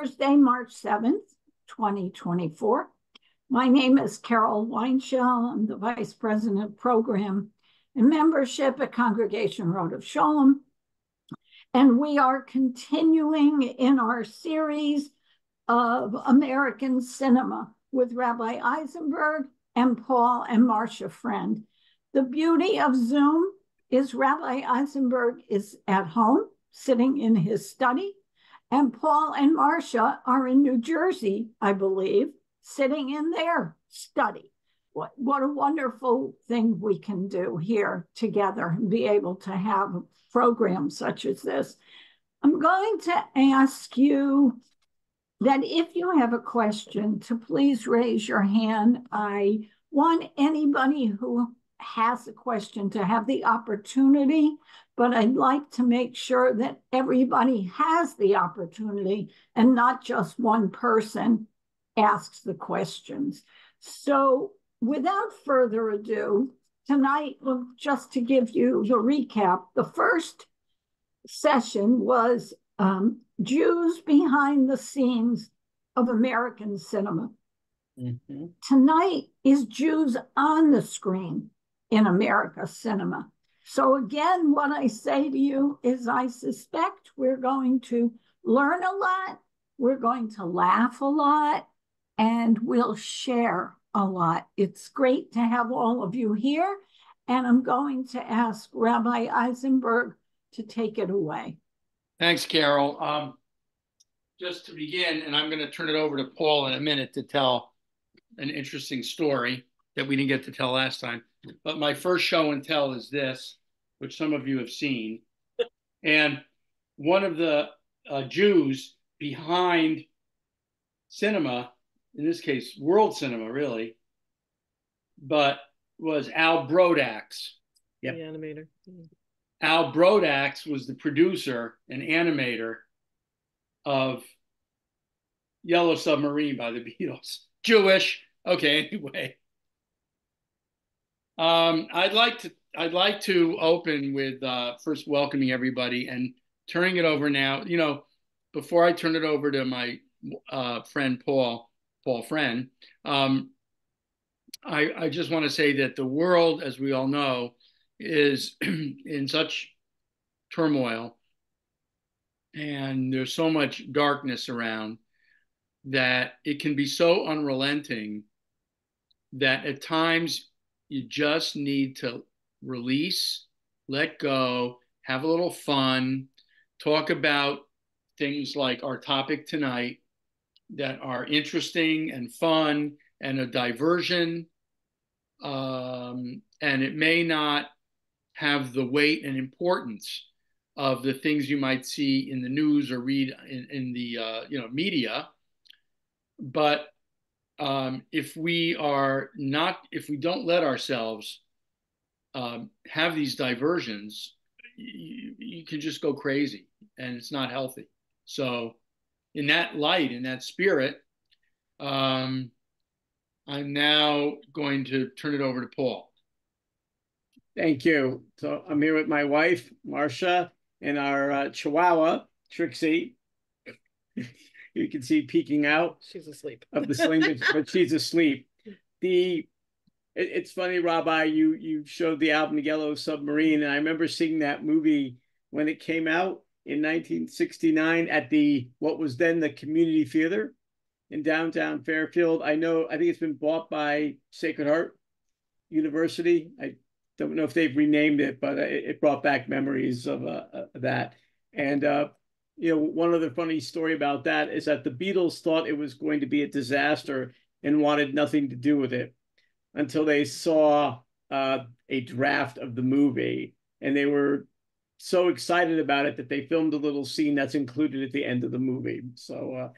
Thursday, March 7th, 2024. My name is Carol Weinshell. I'm the Vice President of Program and Membership at Congregation Rodeph Sholom. And we are continuing in our series of American cinema with Rabbi Eisenberg and Paul and Marcia Friend. The beauty of Zoom is Rabbi Eisenberg is at home, sitting in his study and Paul and Marcia are in New Jersey, I believe, sitting in their study. What, what a wonderful thing we can do here together and be able to have a program such as this. I'm going to ask you that if you have a question, to please raise your hand. I want anybody who has a question to have the opportunity but I'd like to make sure that everybody has the opportunity and not just one person asks the questions. So without further ado, tonight, just to give you the recap, the first session was um, Jews behind the scenes of American cinema. Mm-hmm. Tonight is Jews on the screen in America cinema. So, again, what I say to you is I suspect we're going to learn a lot, we're going to laugh a lot, and we'll share a lot. It's great to have all of you here. And I'm going to ask Rabbi Eisenberg to take it away. Thanks, Carol. Um, just to begin, and I'm going to turn it over to Paul in a minute to tell an interesting story that we didn't get to tell last time. But my first show and tell is this which some of you have seen. And one of the uh, Jews behind cinema, in this case, world cinema, really, but was Al Brodax. Yep. The animator. Al Brodax was the producer and animator of Yellow Submarine by the Beatles. Jewish. Okay, anyway. Um, I'd like to I'd like to open with uh, first welcoming everybody and turning it over now. You know, before I turn it over to my uh, friend Paul, Paul Friend, um, I, I just want to say that the world, as we all know, is in such turmoil and there's so much darkness around that it can be so unrelenting that at times you just need to release, let go, have a little fun, talk about things like our topic tonight that are interesting and fun and a diversion. Um, and it may not have the weight and importance of the things you might see in the news or read in, in the uh, you know media. But um, if we are not, if we don't let ourselves um, have these diversions, you, you can just go crazy and it's not healthy. So, in that light, in that spirit, um, I'm now going to turn it over to Paul. Thank you. So I'm here with my wife, Marcia, and our uh, Chihuahua, Trixie. You can see peeking out. She's asleep. Of the sling, but she's asleep. The it, it's funny, Rabbi, you you showed the album The Yellow Submarine, and I remember seeing that movie when it came out in 1969 at the what was then the Community Theater in downtown Fairfield. I know I think it's been bought by Sacred Heart University. I don't know if they've renamed it, but it, it brought back memories of uh, uh, that. And uh, you know, one other funny story about that is that the Beatles thought it was going to be a disaster and wanted nothing to do with it until they saw uh, a draft of the movie, and they were so excited about it that they filmed a little scene that's included at the end of the movie. So uh,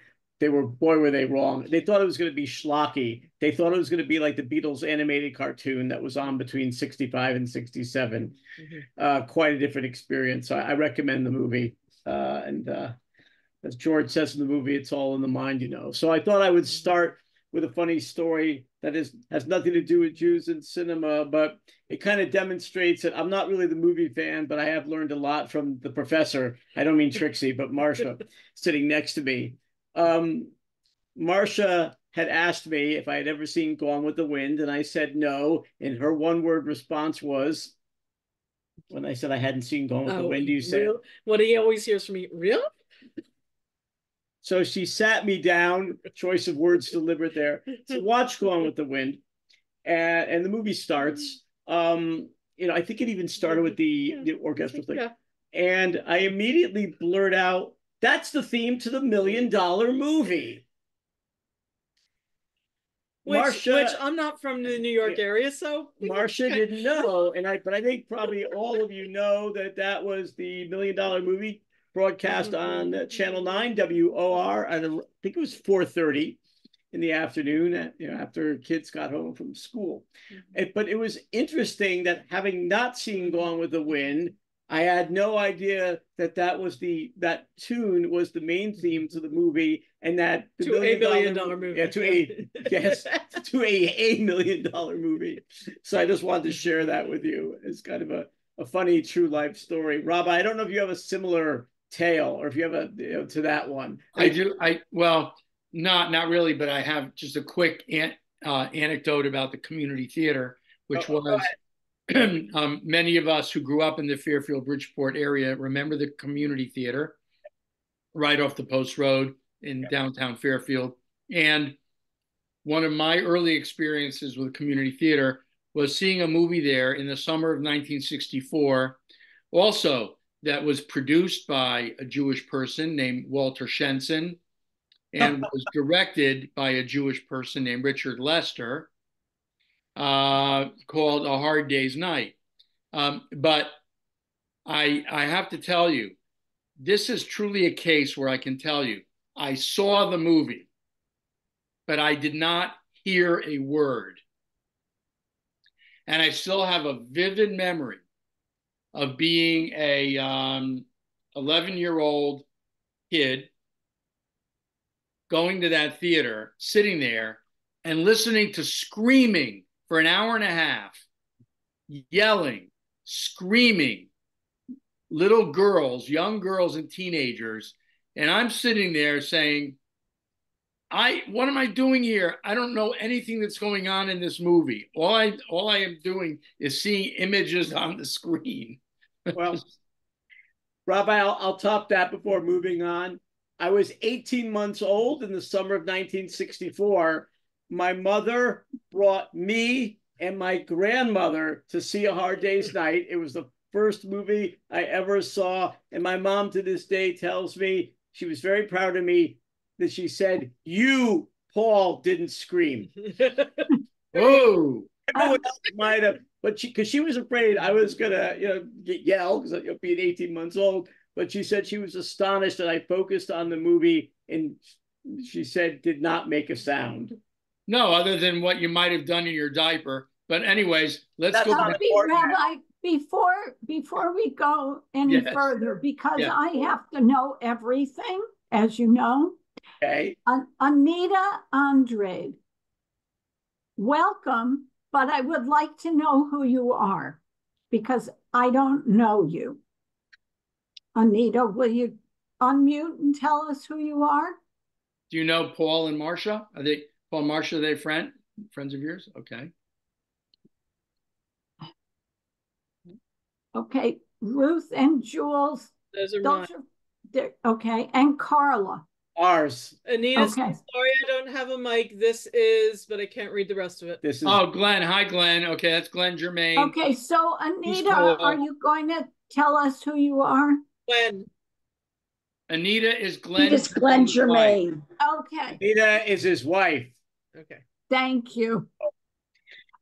they were, boy, were they wrong. They thought it was going to be schlocky. They thought it was going to be like the Beatles animated cartoon that was on between 65 and 67. Mm-hmm. Uh, quite a different experience. I, I recommend the movie. Uh, and uh, as George says in the movie, it's all in the mind, you know. So I thought I would start with a funny story that is has nothing to do with Jews in cinema, but it kind of demonstrates that I'm not really the movie fan, but I have learned a lot from the professor. I don't mean Trixie, but Marcia sitting next to me. Um, Marcia had asked me if I had ever seen Gone with the Wind, and I said no. And her one word response was, when I said I hadn't seen Gone with oh, the Wind, you said, real? What he always hears from me, real? So she sat me down, choice of words delivered there, to watch Gone with the Wind. And, and the movie starts. Um, you know, I think it even started with the, the orchestral thing. Yeah. And I immediately blurt out, that's the theme to the million dollar movie. Which, Marcia, which I'm not from the New York area, so Marcia didn't know, and I, but I think probably all of you know that that was the Million Dollar Movie broadcast mm-hmm. on Channel Nine WOR. I think it was 4:30 in the afternoon, you know, after kids got home from school. Mm-hmm. It, but it was interesting that having not seen Gone with the Wind, I had no idea that that was the that tune was the main theme to the movie, and that the to million a million dollar, dollar movie. Yeah, to a yes, to a a million dollar movie. So I just wanted to share that with you as kind of a a funny true life story. Rob, I don't know if you have a similar tale or if you have a you know, to that one. I do. I well, not not really, but I have just a quick an, uh, anecdote about the community theater, which oh, was um, many of us who grew up in the Fairfield Bridgeport area remember the community theater right off the post road in yeah. downtown Fairfield. And one of my early experiences with community theater was seeing a movie there in the summer of 1964, also that was produced by a Jewish person named Walter Shenson and was directed by a Jewish person named Richard Lester uh, called A Hard Day's Night. Um, but I, I have to tell you, this is truly a case where I can tell you, I saw the movie, but I did not hear a word. And I still have a vivid memory of being a um, 11 year old kid going to that theater, sitting there and listening to screaming for an hour and a half, yelling, screaming, little girls, young girls, and teenagers. And I'm sitting there saying, I what am I doing here? I don't know anything that's going on in this movie. All I all I am doing is seeing images on the screen. well, Rabbi, I'll, I'll top that before moving on. I was 18 months old in the summer of 1964 my mother brought me and my grandmother to see A Hard Day's Night. It was the first movie I ever saw. And my mom to this day tells me she was very proud of me that she said, You, Paul, didn't scream. oh. Everyone else might have, but she, because she was afraid I was gonna, you know, get yelled because know, being 18 months old. But she said she was astonished that I focused on the movie and she said did not make a sound. No, other than what you might have done in your diaper. But anyways, let's That's go. Back. Rabbi, before before we go any yes. further, because yeah. I have to know everything, as you know. Okay. An- Anita Andrade, welcome, but I would like to know who you are because I don't know you. Anita, will you unmute and tell us who you are? Do you know Paul and Marcia? Are they Paul Marcia, they friend friends of yours? Okay. Okay, Ruth and Jules. Those are mine. Are, okay, and Carla. Ours. Anita, okay. sorry I don't have a mic. This is, but I can't read the rest of it. This is. Oh, Glenn. Hi, Glenn. Okay, that's Glenn Germain. Okay, so Anita, are you going to tell us who you are? Glenn. Anita is Glenn. It is Glenn Germain. Okay. Anita is his wife. Okay. Thank you.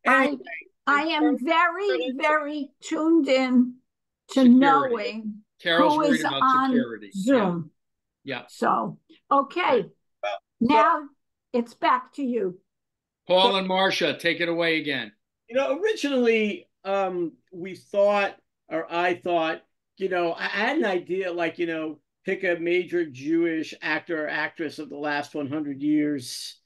I, I am very, very tuned in to security. knowing Carol's who is on security. Zoom. Yeah. yeah. So, okay. Well, now it's back to you. Paul and Marcia, take it away again. You know, originally um, we thought, or I thought, you know, I had an idea like, you know, pick a major Jewish actor or actress of the last 100 years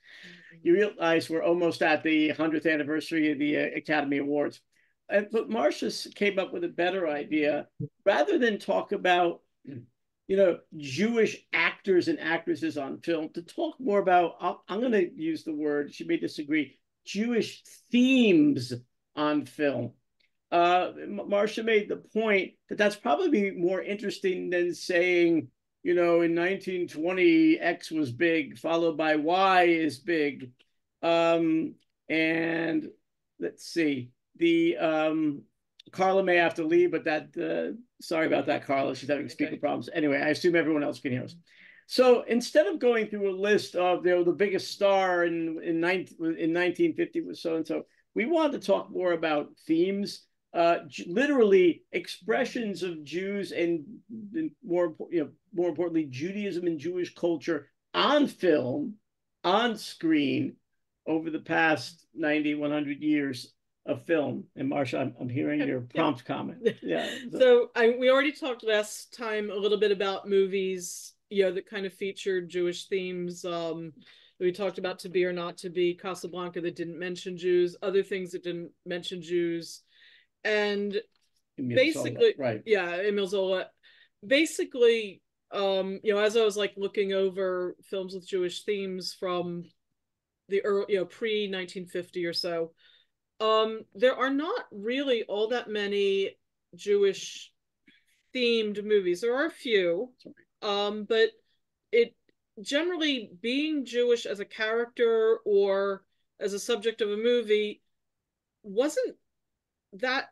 you realize we're almost at the 100th anniversary of the uh, Academy Awards. And, but Marcia came up with a better idea. Rather than talk about you know, Jewish actors and actresses on film to talk more about, I'm going to use the word, she may disagree, Jewish themes on film. Uh, Marcia made the point that that's probably more interesting than saying, you know, in 1920, X was big, followed by Y is big. Um, and let's see, the um, Carla may have to leave, but that, uh, sorry about that, Carla. She's having speaker okay. problems. Anyway, I assume everyone else can hear us. So instead of going through a list of you know, the biggest star in in, 19, in 1950 was so and so, we wanted to talk more about themes, uh, literally expressions of Jews and, and more you know more importantly Judaism and Jewish culture on film, on screen over the past 90, 100 years of film. And Marcia, I'm, I'm hearing your prompt yeah. comment. Yeah. So, so I, we already talked last time a little bit about movies, you know, that kind of featured Jewish themes. Um, we talked about To Be or Not to Be, Casablanca that didn't mention Jews, other things that didn't mention Jews. And Emile basically, Zola, right. yeah, Emile Zola. Basically, um, you know, as I was like looking over films with Jewish themes from the early, you know, pre 1950 or so, um, there are not really all that many Jewish themed movies. There are a few, um, but it generally being Jewish as a character or as a subject of a movie wasn't that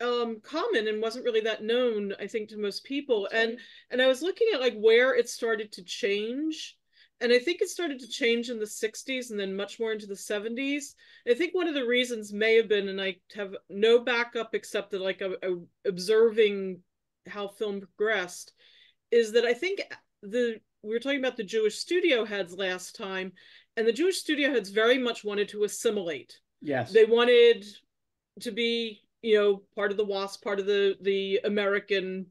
um common and wasn't really that known i think to most people and and i was looking at like where it started to change and I think it started to change in the 60s and then much more into the 70s. I think one of the reasons may have been, and I have no backup except that like a, a observing how film progressed, is that I think the we were talking about the Jewish studio heads last time, and the Jewish studio heads very much wanted to assimilate. Yes, they wanted to be, you know, part of the WASP, part of the the American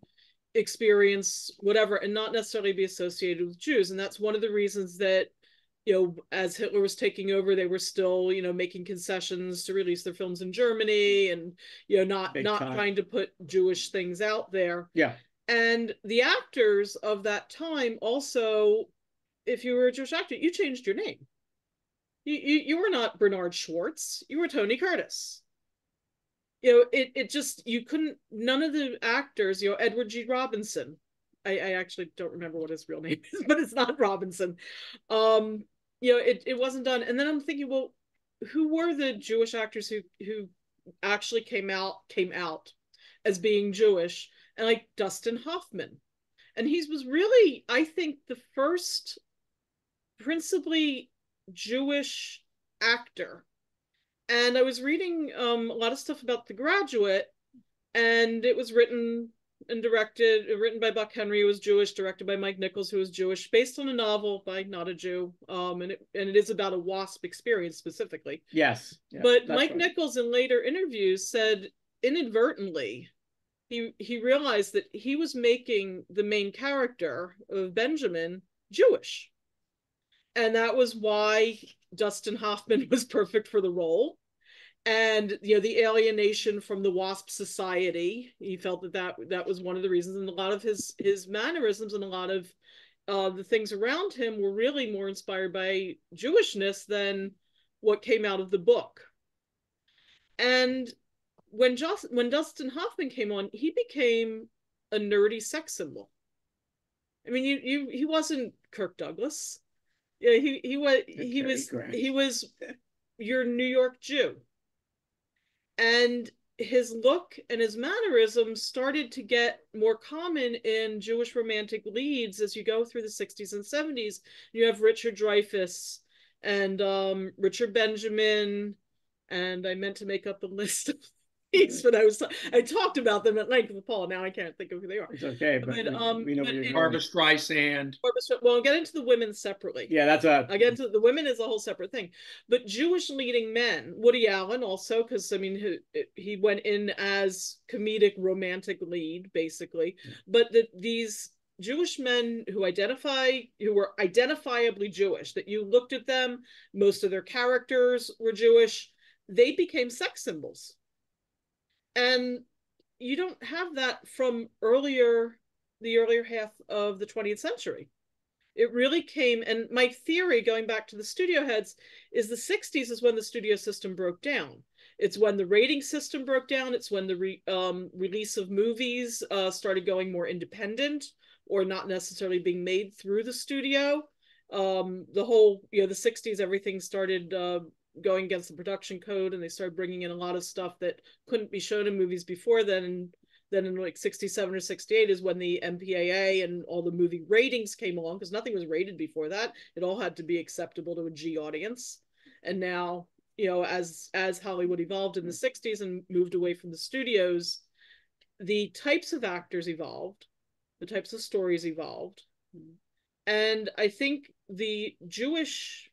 experience whatever and not necessarily be associated with Jews. And that's one of the reasons that you know as Hitler was taking over they were still you know making concessions to release their films in Germany and you know not Big not time. trying to put Jewish things out there. Yeah. And the actors of that time also if you were a Jewish actor you changed your name. You you, you were not Bernard Schwartz. You were Tony Curtis you know, it it just you couldn't none of the actors, you know, Edward G. Robinson. I, I actually don't remember what his real name is, but it's not Robinson. Um, you know, it, it wasn't done. And then I'm thinking, well, who were the Jewish actors who who actually came out came out as being Jewish? And like Dustin Hoffman. And he was really, I think, the first principally Jewish actor and I was reading um, a lot of stuff about The Graduate, and it was written and directed, written by Buck Henry, who was Jewish, directed by Mike Nichols, who was Jewish, based on a novel by not a Jew, um, and it and it is about a WASP experience specifically. Yes, yes but Mike right. Nichols in later interviews said inadvertently he he realized that he was making the main character of Benjamin Jewish. And that was why Dustin Hoffman was perfect for the role and you know the alienation from the wasp society he felt that that, that was one of the reasons. And a lot of his his mannerisms and a lot of uh, the things around him were really more inspired by jewishness than what came out of the book. And when Just, when dustin hoffman came on he became a nerdy sex symbol. I mean you, you he wasn't kirk douglas. Yeah, he he was he was he was your New York Jew. And his look and his mannerisms started to get more common in Jewish romantic leads as you go through the 60s and 70s. You have Richard Dreyfuss and um, Richard Benjamin, and I meant to make up a list of piece, but I was I talked about them at length with Paul. Now I can't think of who they are. It's okay, but, but um, we know but you're Barbra Streisand. Barbra, well, I'll get into the women separately. Yeah, that's a. I get into the women is a whole separate thing, but Jewish leading men, Woody Allen also, because I mean he, he went in as comedic romantic lead basically, yeah. but that these Jewish men who identify who were identifiably Jewish, that you looked at them, most of their characters were Jewish, they became sex symbols and you don't have that from earlier the earlier half of the 20th century. It really came, and my theory going back to the studio heads is the 60s is when the studio system broke down. It's when the rating system broke down. It's when the re, um, release of movies uh, started going more independent or not necessarily being made through the studio. Um, the whole, you know, the 60s, everything started uh, going against the production code and they started bringing in a lot of stuff that couldn't be shown in movies before then. And then in like 67 or 68 is when the MPAA and all the movie ratings came along because nothing was rated before that. It all had to be acceptable to a G audience. And now you know, as as Hollywood evolved in the 60s and moved away from the studios, the types of actors evolved, the types of stories evolved. And I think the Jewish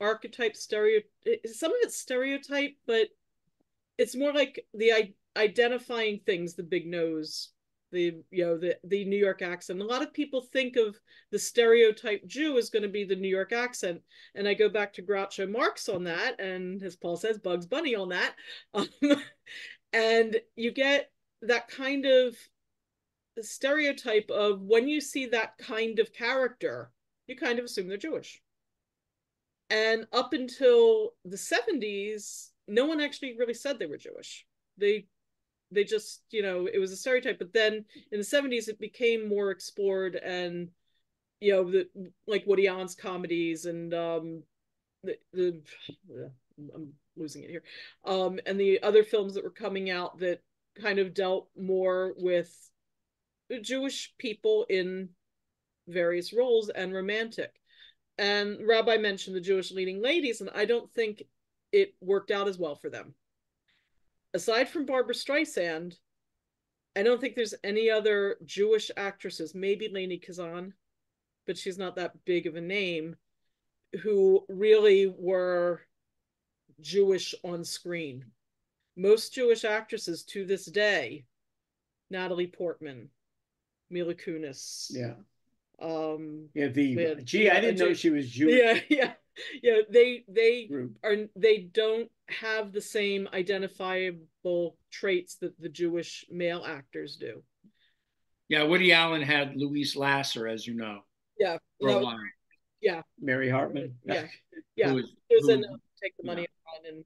archetype stereo some of it's stereotype, but it's more like the identifying things, the big nose, the you know the the New York accent. A lot of people think of the stereotype Jew as going to be the New York accent, and I go back to Groucho Marx on that, and as Paul says, Bugs Bunny on that, um, and you get that kind of stereotype of when you see that kind of character, you kind of assume they're Jewish. And up until the 70s, no one actually really said they were Jewish. They they just you know it was a stereotype. But then in the 70s it became more explored and you know the like woody allen's comedies and um the, the i'm losing it here. Um and the other films that were coming out that kind of dealt more with jewish people in various roles and romantic and rabbi mentioned the jewish leading ladies and i don't think it worked out as well for them aside from Barbra Streisand, I don't think there's any other Jewish actresses, maybe Lainie Kazan, but she's not that big of a name, who really were Jewish on screen. Most Jewish actresses to this day, Natalie Portman, Mila Kunis. Yeah. Um yeah, the gee, I didn't know she was Jewish. Yeah, yeah. Yeah, they they Group. are they don't have the same identifiable traits that the Jewish male actors do. Yeah, Woody Allen had Louise Lasser, as you know. Yeah. No, yeah. Mary Hartman. Yeah. Yeah. Was, it was in take the money yeah. and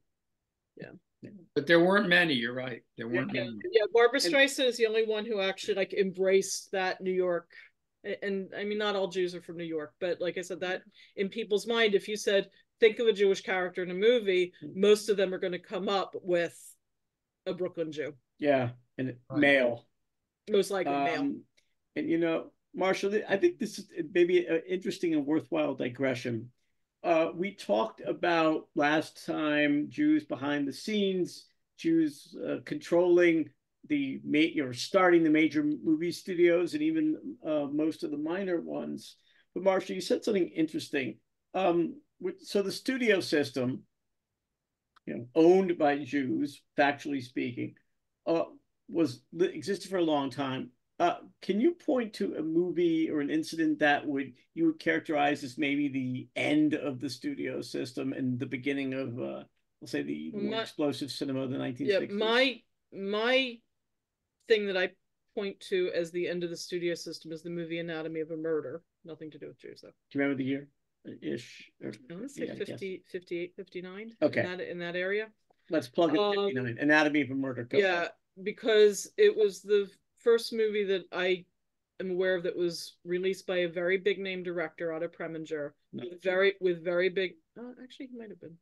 yeah. But there weren't many, you're right. There weren't yeah, many. Yeah, Barbra Streisand is the only one who actually like embraced that New York and I mean not all Jews are from New York, but like I said, that in people's mind, if you said think of a Jewish character in a movie, hmm. most of them are going to come up with a Brooklyn Jew. Yeah, and male. Most likely um, male. And you know, Marcia, I think this is maybe an interesting and worthwhile digression. Uh, we talked about last time Jews behind the scenes, Jews uh, controlling the or starting the major movie studios and even uh, most of the minor ones. But Marcia, you said something interesting. Um, so the studio system, you know, owned by Jews, factually speaking, uh, was existed for a long time. Uh, can you point to a movie or an incident that would you would characterize as maybe the end of the studio system and the beginning of, uh, we'll say, the more my, explosive cinema of the 1960s? Yeah, my my thing that I point to as the end of the studio system is the movie Anatomy of a Murder. Nothing to do with Jews, though. Do you remember the year? ish. Or, want to say yeah, 50, 58, 59. Okay. In that, in that area. Let's plug in um, 59. Anatomy of a Murder. Go yeah, because it was the first movie that I am aware of that was released by a very big name director, Otto Preminger, no. with very with very big. Oh, actually, he might have been.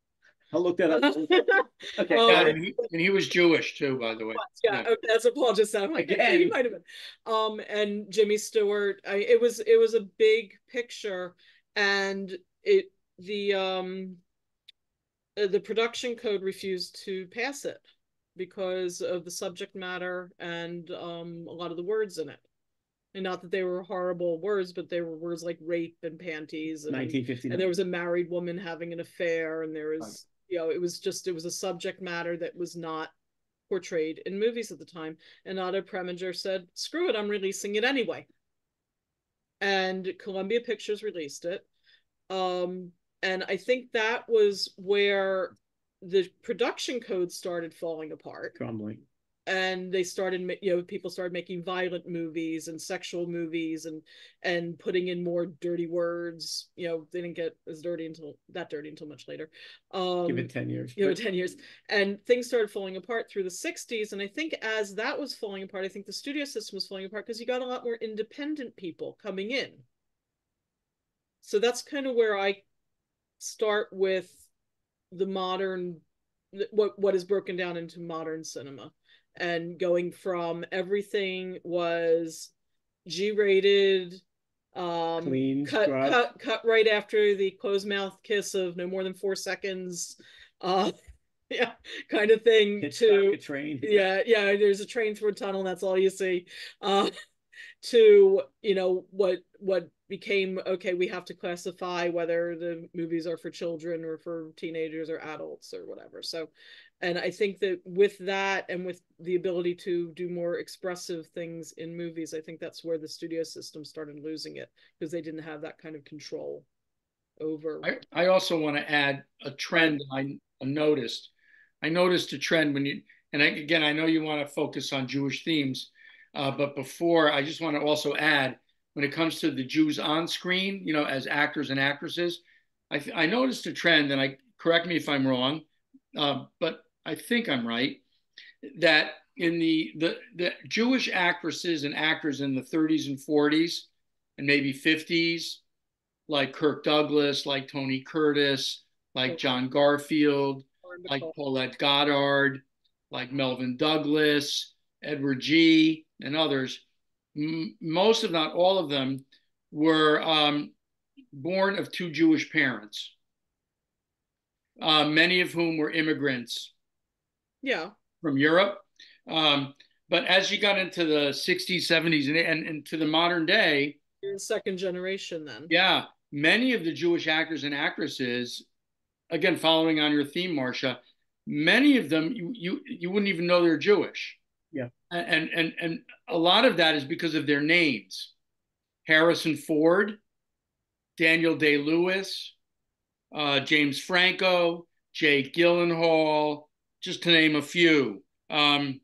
I'll look that up. okay. Um, yeah, and, he, and, he, was Jewish too, by the way. Yeah, yeah. that's what Paul just said. like, Again. he might have been. Um, and Jimmy Stewart. I, it was it was a big picture, and it the um uh, the production code refused to pass it because of the subject matter and um a lot of the words in it and not that they were horrible words, but they were words like rape and panties. And, and there was a married woman having an affair, and there was you know, it was just it was a subject matter that was not portrayed in movies at the time. And Otto Preminger said, "Screw it, I'm releasing it anyway." And Columbia Pictures released it. Um, and I think that was where the production code started falling apart. Crumbling. And they started you know people started making violent movies and sexual movies and and putting in more dirty words you know they didn't get as dirty until that dirty until much later. Um give it 10 years. you know 10 years. And things started falling apart through the 60s and i think as that was falling apart i think the studio system was falling apart because you got a lot more independent people coming in. So that's kind of where i start with the modern what what is broken down into modern cinema and going from everything was G-rated, um, clean, cut, cut, cut right after the closed mouth kiss of no more than four seconds, uh, yeah, kind of thing. It's to a train. Yeah, yeah. There's a train through a tunnel. That's all you see. Uh, to you know what what became okay we have to classify whether the movies are for children or for teenagers or adults or whatever. So and i think that with that and with the ability to do more expressive things in movies i think that's where the studio system started losing it because they didn't have that kind of control over i, I also want to add a trend i noticed. I noticed a trend when you and I, again i know you want to focus on jewish themes uh, but before i just want to also add when it comes to the jews on screen you know as actors and actresses i, I noticed a trend and i correct me if i'm wrong uh, but I think I'm right, that in the, the, the Jewish actresses and actors in the 30s and 40s and maybe 50s, like Kirk Douglas, like Tony Curtis, like John Garfield, like Paulette Goddard, like Melvyn Douglas, Edward G., and others, m- most if not all of them were um, born of two Jewish parents, uh, many of whom were immigrants yeah from Europe. Um, but as you got into the 60s, 70s, and, and into the modern day, second generation then. Yeah, many of the Jewish actors and actresses, again, following on your theme, Marcia, many of them you you you wouldn't even know they're Jewish. Yeah, and and and a lot of that is because of their names: Harrison Ford, Daniel Day Lewis, uh, James Franco, Jake Gyllenhaal, just to name a few. Um,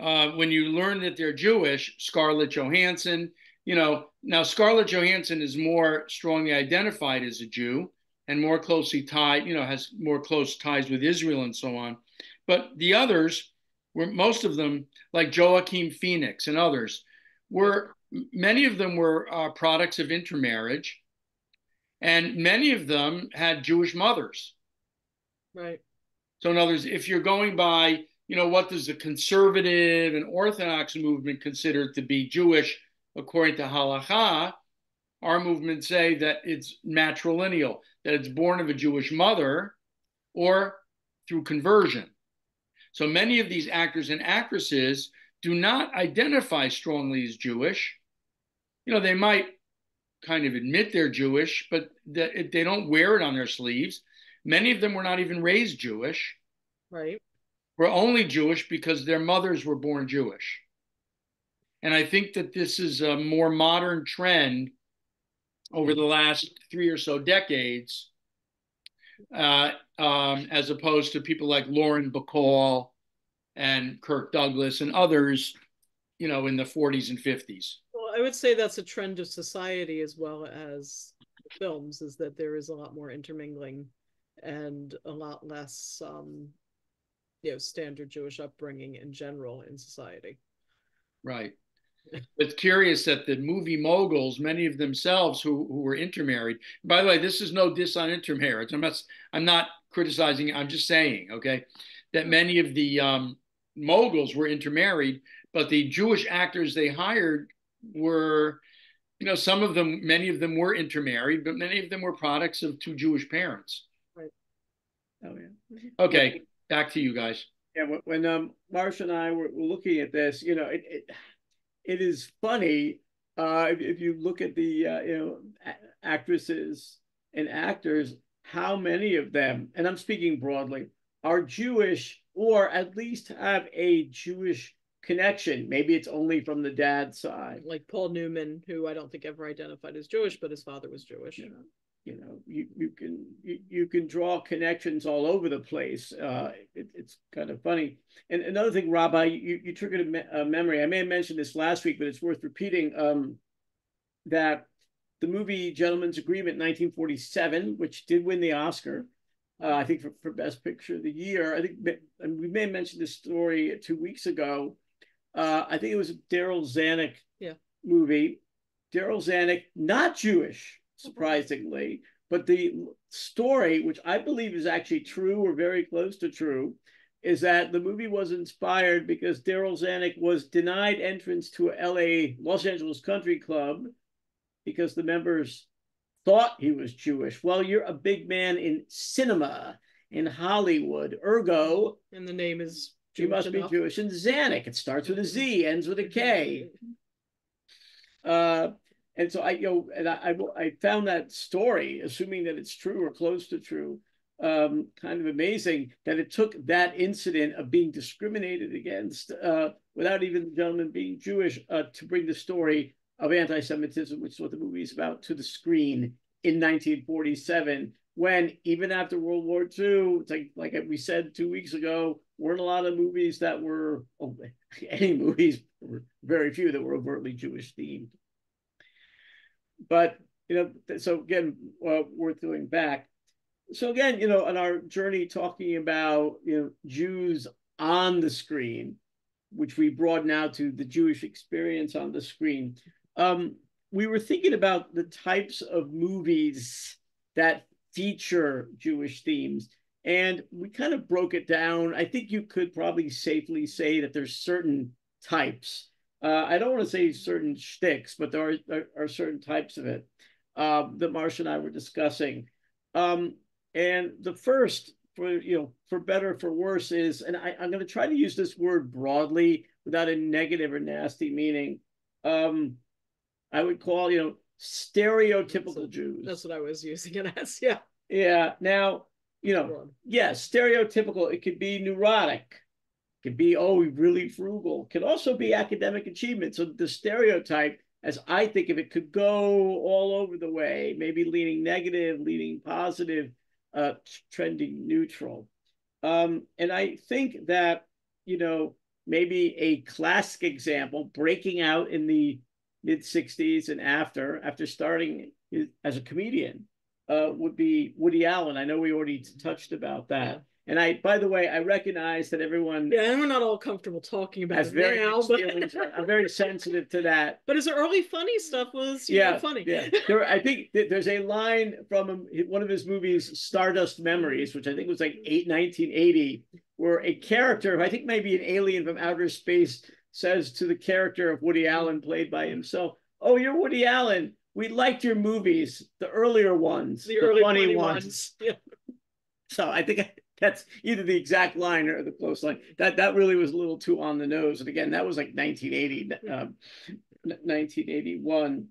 uh, when you learn that they're Jewish, Scarlett Johansson, you know, now Scarlett Johansson is more strongly identified as a Jew and more closely tied, you know, has more close ties with Israel and so on. But the others were most of them, like Joaquin Phoenix and others, were many of them were uh, products of intermarriage, and many of them had Jewish mothers. Right. So in other words, if you're going by, you know, what does the conservative and Orthodox movement consider to be Jewish according to halacha, our movement say that it's matrilineal, that it's born of a Jewish mother or through conversion. So many of these actors and actresses do not identify strongly as Jewish. You know, they might kind of admit they're Jewish, but they don't wear it on their sleeves. Many of them were not even raised Jewish. Right. Were only Jewish because their mothers were born Jewish. And I think that this is a more modern trend over the last three or so decades, uh, um, as opposed to people like Lauren Bacall and Kirk Douglas and others, you know, in the 40s and 50s. Well, I would say that's a trend of society as well as films, is that there is a lot more intermingling and a lot less um, you know standard Jewish upbringing in general in society. Right. It's curious that the movie moguls, many of themselves who, who were intermarried. By the way, this is no diss on intermarriage. I'm not I'm not criticizing. I'm just saying, okay, that many of the um, moguls were intermarried, but the Jewish actors they hired were, you know, some of them, many of them were intermarried, but many of them were products of two Jewish parents. Right. Oh yeah. Okay, back to you guys. Yeah, when um Marcia and I were looking at this, you know, it it, it is funny uh, if, if you look at the uh, you know actresses and actors, how many of them, and I'm speaking broadly, are Jewish or at least have a Jewish connection. Maybe it's only from the dad's side. Like Paul Newman, who I don't think ever identified as Jewish, but his father was Jewish. Yeah. You know, you, you can you, you can draw connections all over the place. Uh, it, it's kind of funny. And another thing, rabbi you, you triggered a, me a, memory. I may have mentioned this last week, but it's worth repeating um, that the movie Gentleman's Agreement 1947, which did win the Oscar, uh, I think for, for Best Picture of the Year. I think and we may have mentioned this story two weeks ago. Uh, I think it was a Darryl Zanuck yeah. movie. Darryl Zanuck, not Jewish, surprisingly, but the story, which I believe is actually true or very close to true, is that the movie was inspired because Darryl Zanuck was denied entrance to a LA Los Angeles Country Club because the members thought he was Jewish. Well, you're a big man in cinema in Hollywood, ergo, and the name is Jewish you must enough. be Jewish. And Zanuck, it starts with a Z, ends with a K. Uh, and so I, you know, and I, I found that story, assuming that it's true or close to true, um, kind of amazing that it took that incident of being discriminated against uh, without even the gentleman being Jewish uh, to bring the story of anti-Semitism, which is what the movie is about, to the screen in 1947. When even after World War II, like like we said two weeks ago, weren't a lot of movies that were oh, any movies, very few that were overtly Jewish themed. But you know, so again, uh, worth going back. So again, you know, on our journey talking about you know Jews on the screen, which we broaden out to the Jewish experience on the screen. Um, we were thinking about the types of movies that feature Jewish themes. And we kind of broke it down. I think you could probably safely say that there's certain types. Uh, I don't want to say certain shticks, but there are, there are certain types of it uh, that Marcia and I were discussing. Um, and the first, for you know, for better for worse, is, and I, am going to try to use this word broadly without a negative or nasty meaning. Um, I would call, you know, stereotypical that's Jews. That's what I was using it as. Yeah. Yeah. Now, you know, yes, yeah, stereotypical. It could be neurotic. Could be, oh, really frugal. Could also be academic achievement. So the stereotype, as I think of it, could go all over the way, maybe leaning negative, leaning positive, uh, trending neutral. Um, and I think that, you know, maybe a classic example breaking out in the mid 60s and after, after starting as a comedian, uh, would be Woody Allen. I know we already touched about that. And I, by the way, I recognize that everyone. Yeah, and we're not all comfortable talking about it very now, but I'm very sensitive to that. But his early funny stuff was, yeah, know, funny. Yeah, there, I think there's a line from one of his movies, Stardust Memories, which I think was like eight, 1980, where a character, I think maybe an alien from outer space, says to the character of Woody Allen, played by himself, "Oh, you're Woody Allen. We liked your movies, the earlier ones, the, the early funny, funny ones." ones. Yeah. So I think that's either the exact line or the close line. That that really was a little too on the nose. And again, that was like 1980, um, 1981.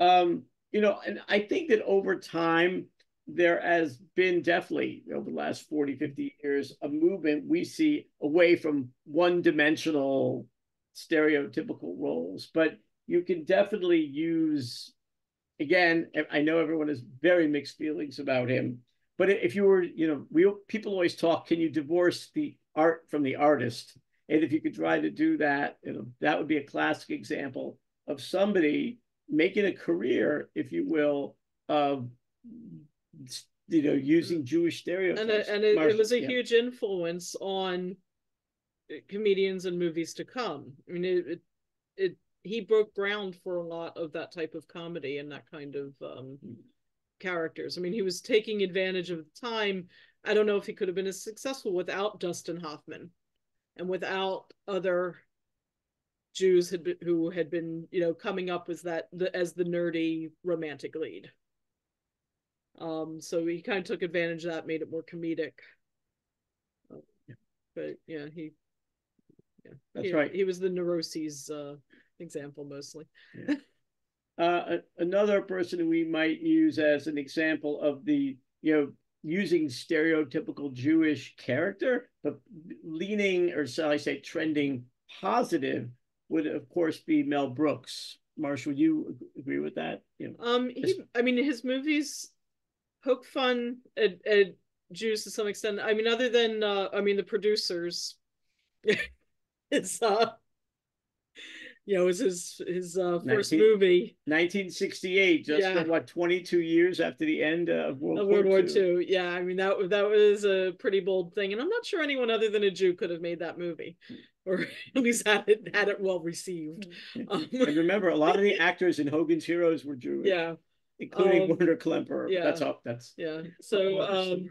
Um, you know, and I think that over time, there has been definitely over the last 40, 50 years, a movement we see away from one dimensional stereotypical roles, but you can definitely use, again, I know everyone has very mixed feelings about him, but if you were, you know, we people always talk, can you divorce the art from the artist? And if you could try to do that, you know, that would be a classic example of somebody making a career, if you will, of you know, using Jewish stereotypes. And, it, and it, it was a yeah. huge influence on comedians and movies to come. I mean, it, it, it he broke ground for a lot of that type of comedy and that kind of um, characters. I mean, he was taking advantage of the time. I don't know if he could have been as successful without Dustin Hoffman and without other Jews had been, who had been, you know, coming up as that the, as the nerdy romantic lead. Um, so he kind of took advantage of that, made it more comedic. But yeah, he that's he, right. He was the neuroses uh, example mostly. Yeah. uh, another person we might use as an example of the you know using stereotypical Jewish character, but leaning or shall I say trending positive would of course be Mel Brooks. Marcia, would you agree with that? You know, um, he, I mean, his movies poke fun at, at Jews to some extent. I mean, other than uh, I mean the producers, it's uh, you know, it was his his uh, first 19 movie. 1968, just Yeah. what 22 years after the end of World, of War, World War II. II. Yeah, I mean that that was a pretty bold thing, and I'm not sure anyone other than a Jew could have made that movie, or at least had it had it well received. Um, And remember, a lot of the actors in Hogan's Heroes were Jewish, yeah, including um, Werner Klemperer. yeah. That's up. That's yeah. So um,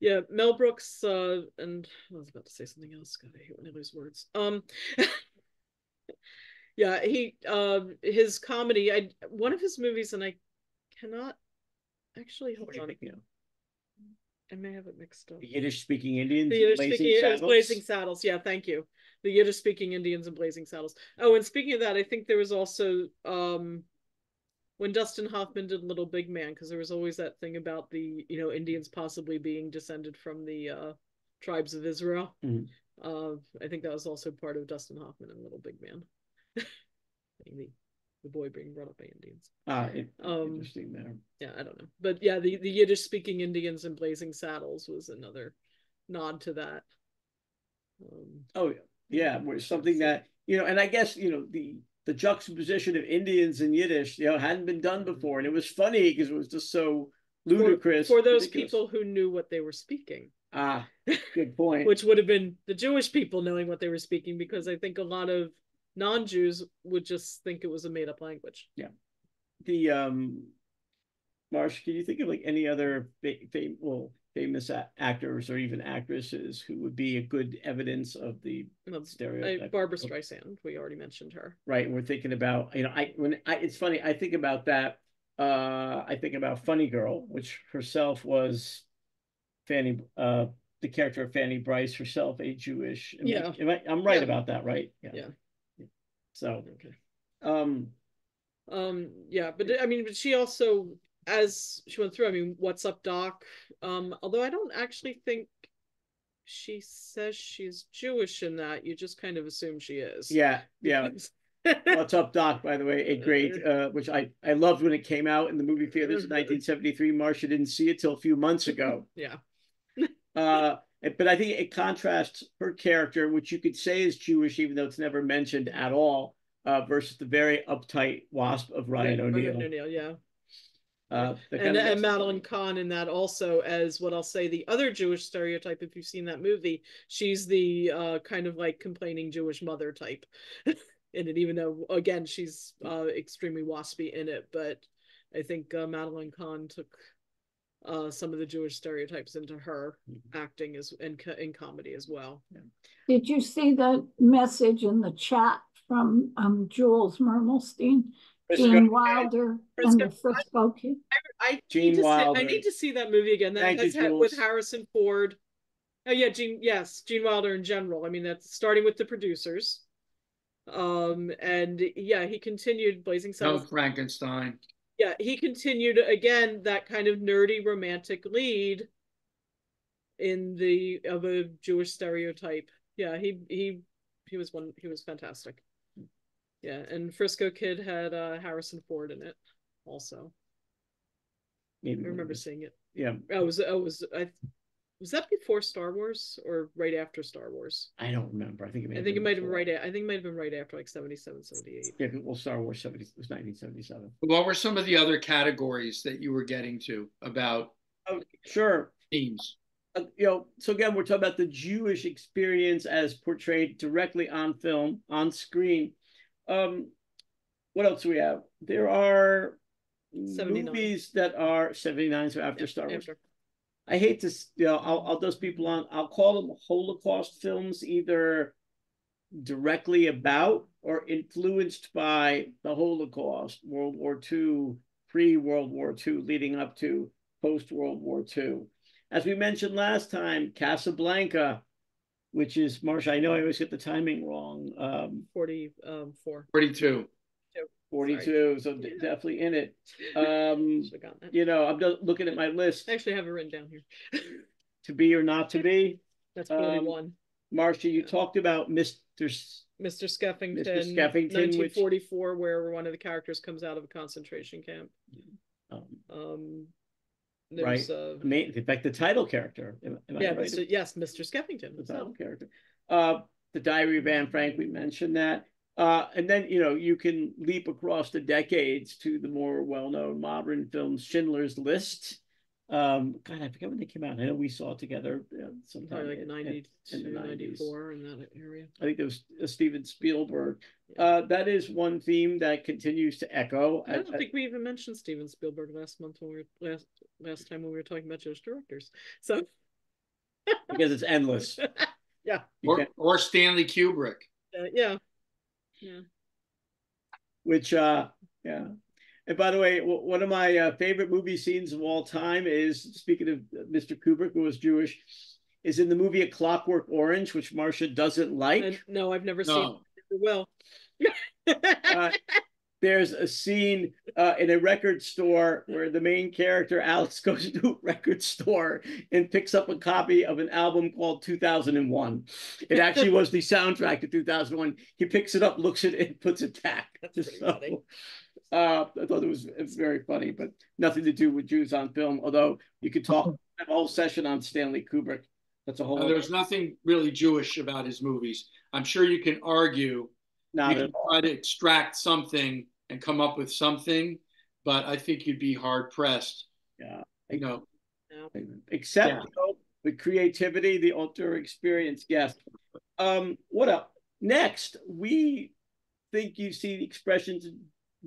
yeah, Mel Brooks uh, and I was about to say something else. God, I hate when I lose words. Um, yeah, he um his comedy. I one of his movies, and I cannot actually hold on. You know, I may have it mixed up. the Yiddish speaking Indians, The Yiddish Blazing speaking Saddles. Blazing Saddles. Yeah, thank you. The Yiddish speaking Indians and Blazing Saddles. Oh, and speaking of that, I think there was also um when Dustin Hoffman did Little Big Man, because there was always that thing about the you know Indians possibly being descended from the uh tribes of Israel. Mhm. Uh, I think that was also part of Dustin Hoffman and Little Big Man. Being the boy being brought up by Indians. Ah, it- Um, interesting there. Yeah, I don't know, but yeah, the the Yiddish speaking Indians and Blazing Saddles was another nod to that. Um, Oh yeah, yeah, something that you know, and I guess you know the the juxtaposition of Indians and Yiddish, you know, hadn't been done before, and it was funny because it was just so ludicrous for those ridiculous. people who knew what they were speaking, Ah, good point. which would have been the Jewish people knowing what they were speaking, because I think a lot of non-Jews would just think it was a made-up language. Yeah. The um, Marsh, can you think of like any other fa- fam- well famous a- actors or even actresses who would be a good evidence of the I- stereotype? Barbra Streisand, we already mentioned her. right and we're thinking about you know i when i it's funny i think about that uh i think about funny girl which herself was fanny uh the character of fanny brice herself a jewish am I- Yeah. am I, i'm right Yeah. about that right Yeah. Yeah. So Okay. um Um, yeah, but I mean, but she also, as she went through, I mean, what's up, Doc? Um, although I don't actually think she says she's Jewish in that. You just kind of assume she is. yeah yeah what's up doc by the way a great uh which i i loved when it came out in the movie theaters in 1973 marcia didn't see it till a few months ago yeah. Uh, but I think it contrasts her character, which you could say is Jewish, even though it's never mentioned at all, uh, versus the very uptight wasp of Ryan O'Neal. O'Neill, yeah. Uh, and, and Madeline Kahn in that also as what I'll say the other Jewish stereotype. If you've seen that movie, she's the uh, kind of like complaining Jewish mother type in it. Even though again she's uh, extremely waspy in it, but I think uh, Madeline Kahn took uh, some of the Jewish stereotypes into her Mhm. acting as and in comedy as well. Did you see the message in the chat from um, Jules Mermelstein, Frisco Gene Kid. Wilder, and the Frisco- Frisco Kid? I Gene need to see, Wilder. I need to see that movie again. That, Thank you, that's with Harrison Ford. Oh yeah, Gene. Yes, Gene Wilder in general. I mean, that's starting with the producers. Um, and yeah, he continued Blazing No Frankenstein. Yeah, he continued again that kind of nerdy romantic lead in the of a Jewish stereotype. Yeah, he he he was one. He was fantastic. Yeah, and Frisco Kid had uh, Harrison Ford in it also. Maybe I remember seeing it. Yeah, I was I was I was that before Star Wars or right after Star Wars? I don't remember. I think it may I think it been might have been right. I think it might have been right after like 77, 78. Yeah, well, Star Wars 70 was 1977. What were some of the other categories that you were getting to about Oh, sure. themes? uh, you know, so again, we're talking about the Jewish experience as portrayed directly on film, on screen. Um, what else do we have? There are 79. movies that are 79, so after Yep, Star Wars. after. I hate to, you know, I'll, I'll those people on, I'll call them Holocaust films, either directly about or influenced by the Holocaust, World War II, pre World War II, leading up to post World War II. As we mentioned last time, Casablanca, which is Marsha, I know I always get the timing wrong. Um, 44. 42. 42, so d- definitely in it. Um, Should've gotten that. you know, I'm just looking at my list I actually have it written down here. to be or not to be. That's Um, 41. Marcia, you Yeah. talked about Mr. S- Mr. Skeffington, Skeffington, which- 1944, where one of the characters comes out of a concentration camp. Um, Um, There's, right. uh, Main, in fact, the title character. Am, am yeah, I right? Mr. yes, Mr. Skeffington. the himself. title character. Uh, the Diary of Anne Frank, we mentioned that. Uh, and then you know you can leap across the decades to the more well-known modern films, Schindler's List. Um, God, I forget when they came out. I know we saw it together uh, sometime Probably like in- in- 92, in the 90s. 94 in that area. I think there was uh, Steven Spielberg. Uh, that is one theme that continues to echo. I don't I- think we even mentioned Steven Spielberg last month when we were last last time when we were talking about Jewish directors. So because it's endless. yeah, Or, or Stanley Kubrick. uh, yeah, yeah. which uh yeah and by the way w- one of my uh, favorite movie scenes of all time is speaking of mr kubrick who was jewish is in the movie a clockwork orange which marcia doesn't like And no, I've never seen. No, it. Well, Uh, there's a scene uh, in a record store where the main character alex goes to a record store and picks up a copy of an album called 2001 it actually was the soundtrack to 2001 he picks it up looks at it and puts it back. That's pretty So, funny. uh, i thought it was, it very funny but nothing to do with jews on film although you could talk have a whole session on stanley kubrick. That's a whole Uh, there's nothing really Jewish about his movies. I'm sure you can argue, not you can try to extract something and come up with something, but I think you'd be hard pressed. Yeah. You know, No. except Yeah. the creativity, the author experience. Yes. Um, what up? Next, we think you see the expressions of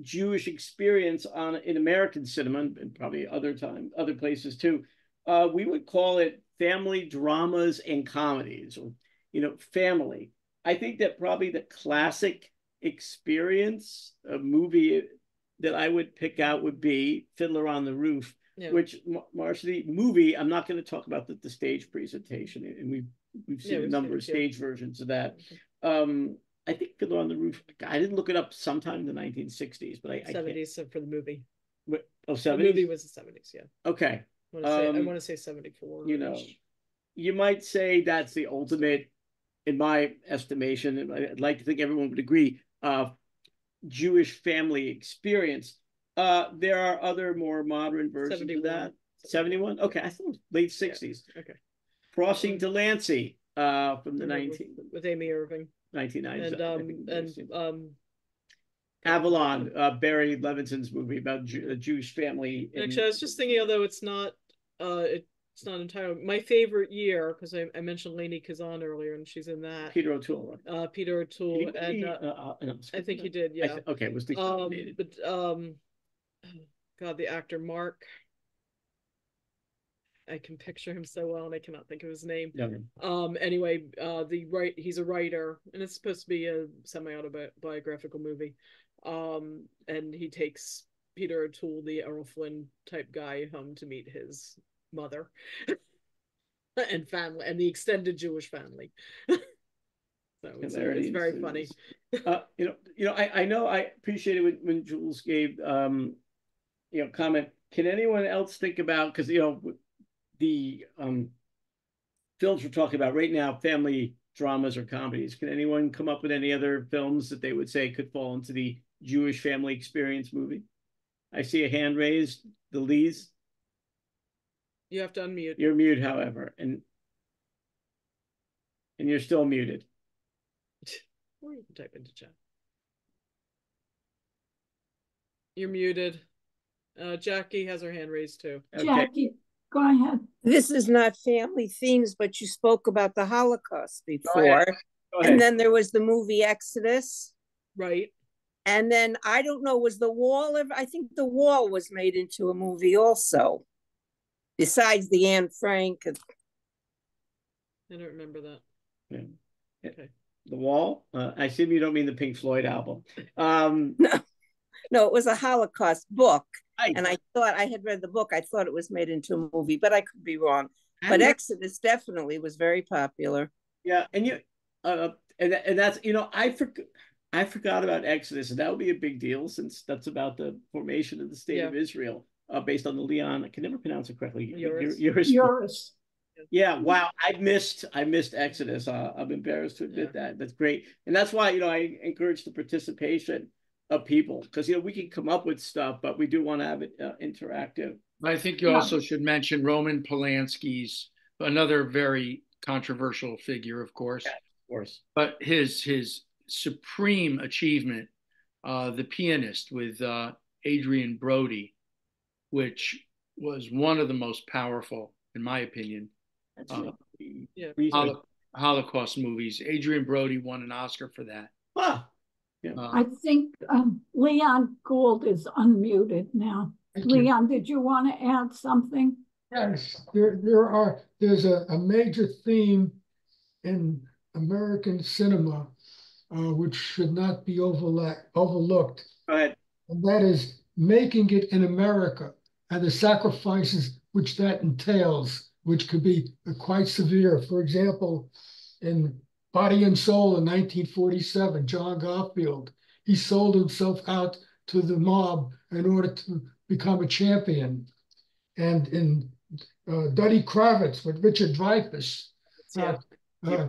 Jewish experience on in American cinema and, and probably other time, other places too. Uh, we would call it family dramas and comedies, or you know, family. I think that probably the classic experience, a movie that I would pick out would be Fiddler on the Roof Yeah. which Mar- Marcia, the movie, I'm not going to talk about the, the stage presentation, and we've we've seen Yeah, a number of stage versions of that. Um, I think Fiddler on the Roof. I didn't look it up sometime in the 1960s, but I, I can't. Seventies for the movie. What, oh, The 70s? movie was the seventies. Yeah. Okay, I want to say. I Um, want to say seventy four. you know, you might say that's the ultimate, in my estimation. and I'd like to think everyone would agree. Uh, Jewish family experience. Uh, there are other more modern versions of that. 71 okay i thought late 60s Okay. crossing Delancey uh from the With- 19 with Amy Irving 1990s and um and um avalon uh barry levinson's movie about Jew- a jewish family in- Actually, I was just thinking, although it's not, uh, it, it's not entirely my favorite year because I, I mentioned Lainie Kazan earlier, and she's in that. peter o'toole? Uh, Peter O'Toole, he and be, uh, uh, uh, I think he did. Yeah. th- okay it was the um, but um, God, the actor Mark. I can picture him so well, and I cannot think of his name. No. Um. Anyway, uh, the right, he's a writer, and it's supposed to be a semi-autobiographical movie. Um, and he takes Peter O'Toole, the Errol Flynn type guy, home to meet his mother and family, and the extended Jewish family. so it's, it it's very funny. uh, you know, you know, I, I know I appreciated when, when Jules gave um, you know, comment. Can anyone else think about because you know the um films we're talking about right now, family dramas or comedies. Can anyone come up with any other films that they would say could fall into the Jewish family experience movie? I see a hand raised. The Lees, You have to unmute. you're mute, however, and and you're still muted. Or you can type into chat. You're muted. Uh, Jackie has her hand raised too. Okay. Jackie, go ahead. This is not family themes, but you spoke about the Holocaust ahead. before. Go ahead. And then there was the movie Exodus. Right. And then I don't know, was the wall ever? I think the wall was made into a movie also. Besides the Anne Frank. I don't remember that. Yeah. Yeah. Okay. The Wall. Uh, I assume you don't mean the Pink Floyd album. Um, No, it was a Holocaust book. I, And I thought I had read the book. I thought it was made into a movie, but I could be wrong. I But don't- Exodus definitely was very popular. yeah, and you, uh, and and that's you know I forgot. I forgot about Exodus, and that would be a big deal since that's about the formation of the state Yeah. of Israel, uh, based on the Leon. I can never pronounce it correctly. Yoris. Yoris- Yours. Yeah, wow. I missed I missed Exodus. Uh, I'm embarrassed to admit that. That's great. And that's why, you know, I encourage the participation. of people because you know we can come up with stuff, but we do want to have it uh, interactive. I think you Yeah. also should mention Roman Polanski's another very controversial figure, of course, Of course. but his his supreme achievement, uh, the pianist with uh, Adrien Brody, which was one of the most powerful, in my opinion, That's Uh, Yeah. research. Holo- Holocaust movies. Adrien Brody won an Oscar for that. Huh. Uh, I think um, Leon Gould is unmuted now. Thank you. Leon, did you want to add something? Yes, there, there are, there's a, a major theme in American cinema, uh, which should not be overla- overlooked. Go ahead. And that is making it in America and the sacrifices which that entails, which could be quite severe. For example, in Body and Soul in 1947, John Garfield, he sold himself out to the mob in order to become a champion. And in uh, Duddy Kravitz with Richard Dreyfuss, Yeah. uh, uh,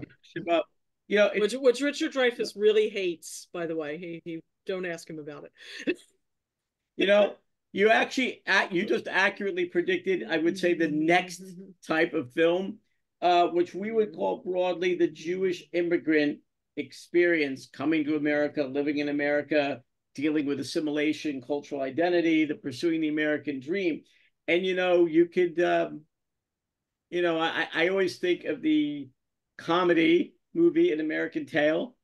you know, Which which Richard Dreyfuss really hates, by the way. He he don't ask him about it. you know, you actually you just accurately predicted, I would say, the next type of film, uh, which we would call broadly the Jewish immigrant experience coming to America, living in America, dealing with assimilation, cultural identity, the pursuing the American dream. And you know, you could um, you know, I, I always think of the comedy movie An American Tale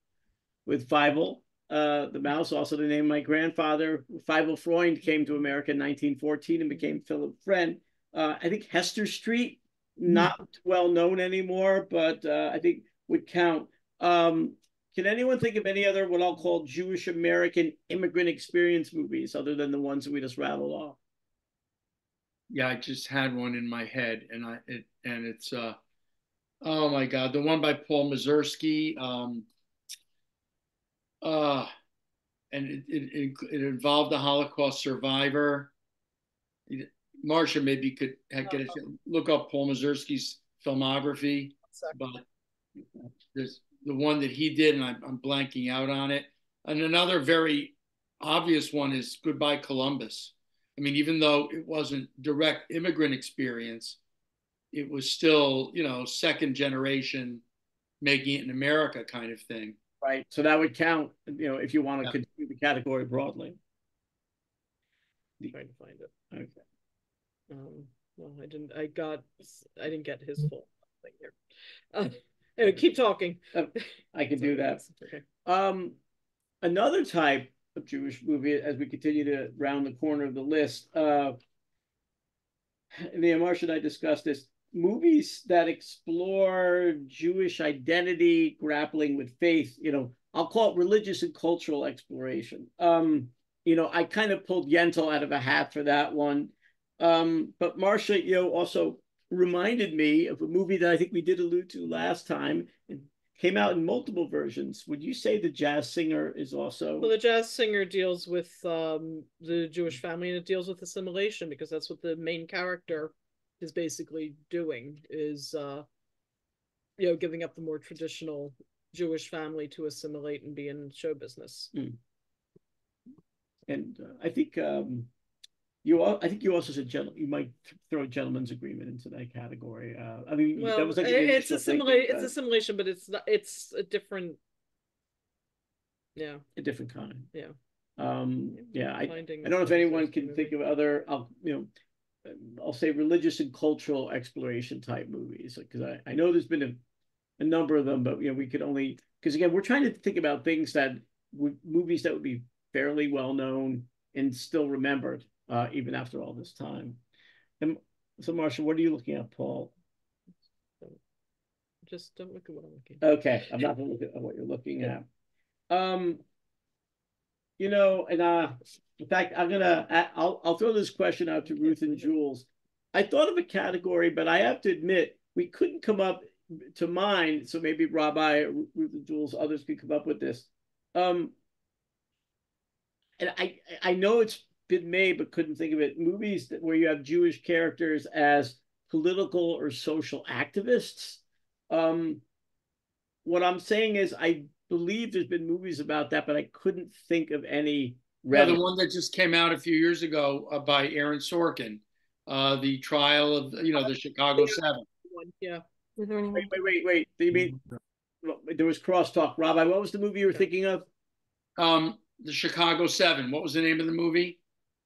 with Fievel, uh, the mouse, also the name of my grandfather. Fievel Freund came to America in 1914 and became Philip Friend. Uh, I think Hester Street, not well known anymore, but uh, I think would count. Um, can anyone think of any other what I'll call Jewish American immigrant experience movies other than the ones that we just rattled off? yeah, I just had one in my head, and I it and it's uh, oh my God, the one by Paul Mazursky. Um, uh, and it it, it, involved a Holocaust survivor. Marsha maybe could get it. Look up Paul Mazursky's filmography, but there's the one that he did, and I'm, I'm blanking out on it. And another very obvious one is Goodbye Columbus. I mean, even though it wasn't direct immigrant experience, it was still, you know, second generation making it in America kind of thing. Right. So that would count, you know, if you want to Yeah. continue the category broadly. trying to find it. Okay. Um, well, I didn't. I got. I didn't get his full thing here. Uh, anyway, keep talking. I can do that. Okay. Um, another type of Jewish movie, as we continue to round the corner of the list, uh, Leah Marsh and I discussed this. Movies that explore Jewish identity, grappling with faith, you know, I'll call it religious and cultural exploration. Um, you know, I kind of pulled Yentl out of a hat for that one. Um, but Marcia, you know, also reminded me of a movie that I think we did allude to last time. It came out in multiple versions. Would you say the jazz singer is also Well, the jazz singer deals with um, the Jewish family, and it deals with assimilation because that's what the main character is basically doing. Is uh, you know, giving up the more traditional Jewish family to assimilate and be in show business. and uh, I think um, you all, I think you also said gentle, you might throw a gentleman's agreement into that category. Uh, I mean, Well, that was like it's assimilate. It's but assimilation, but it's not. It's a different. Yeah. a different kind. Yeah. Um, yeah, I, I don't know if anyone can movie. think of other, I'll, you know, I'll say religious and cultural exploration type movies, because I, I know there's been a, a number of them, but you know, we could only, because again, we're trying to think about things that would, movies that would be fairly well known and still remembered, uh, even after all this time. And so, Marshall, what are you looking at, Paul? Just don't look at what I'm looking. At. Okay, I'm not gonna look at what you're looking at. Um, you know, and uh, in fact, I'm gonna, I'll, I'll throw this question out to Ruth and Jules. I thought of a category, but I have to admit, we couldn't come up to mind, so maybe Rabbi, Ruth and Jules, others could come up with this. Um, and I, I know it's been made, but couldn't think of it. Movies that, where you have Jewish characters as political or social activists. Um, what I'm saying is, I believe there's been movies about that, but I couldn't think of any Yeah, the one that just came out a few years ago uh, by Aaron Sorkin, uh, the trial of you know the Chicago Seven. Yeah. Was there anyone? Wait, wait, wait, wait. Do you mean well, there was crosstalk? Rabbi, what was the movie you were thinking of? Um, the Chicago Seven. What was the name of the movie?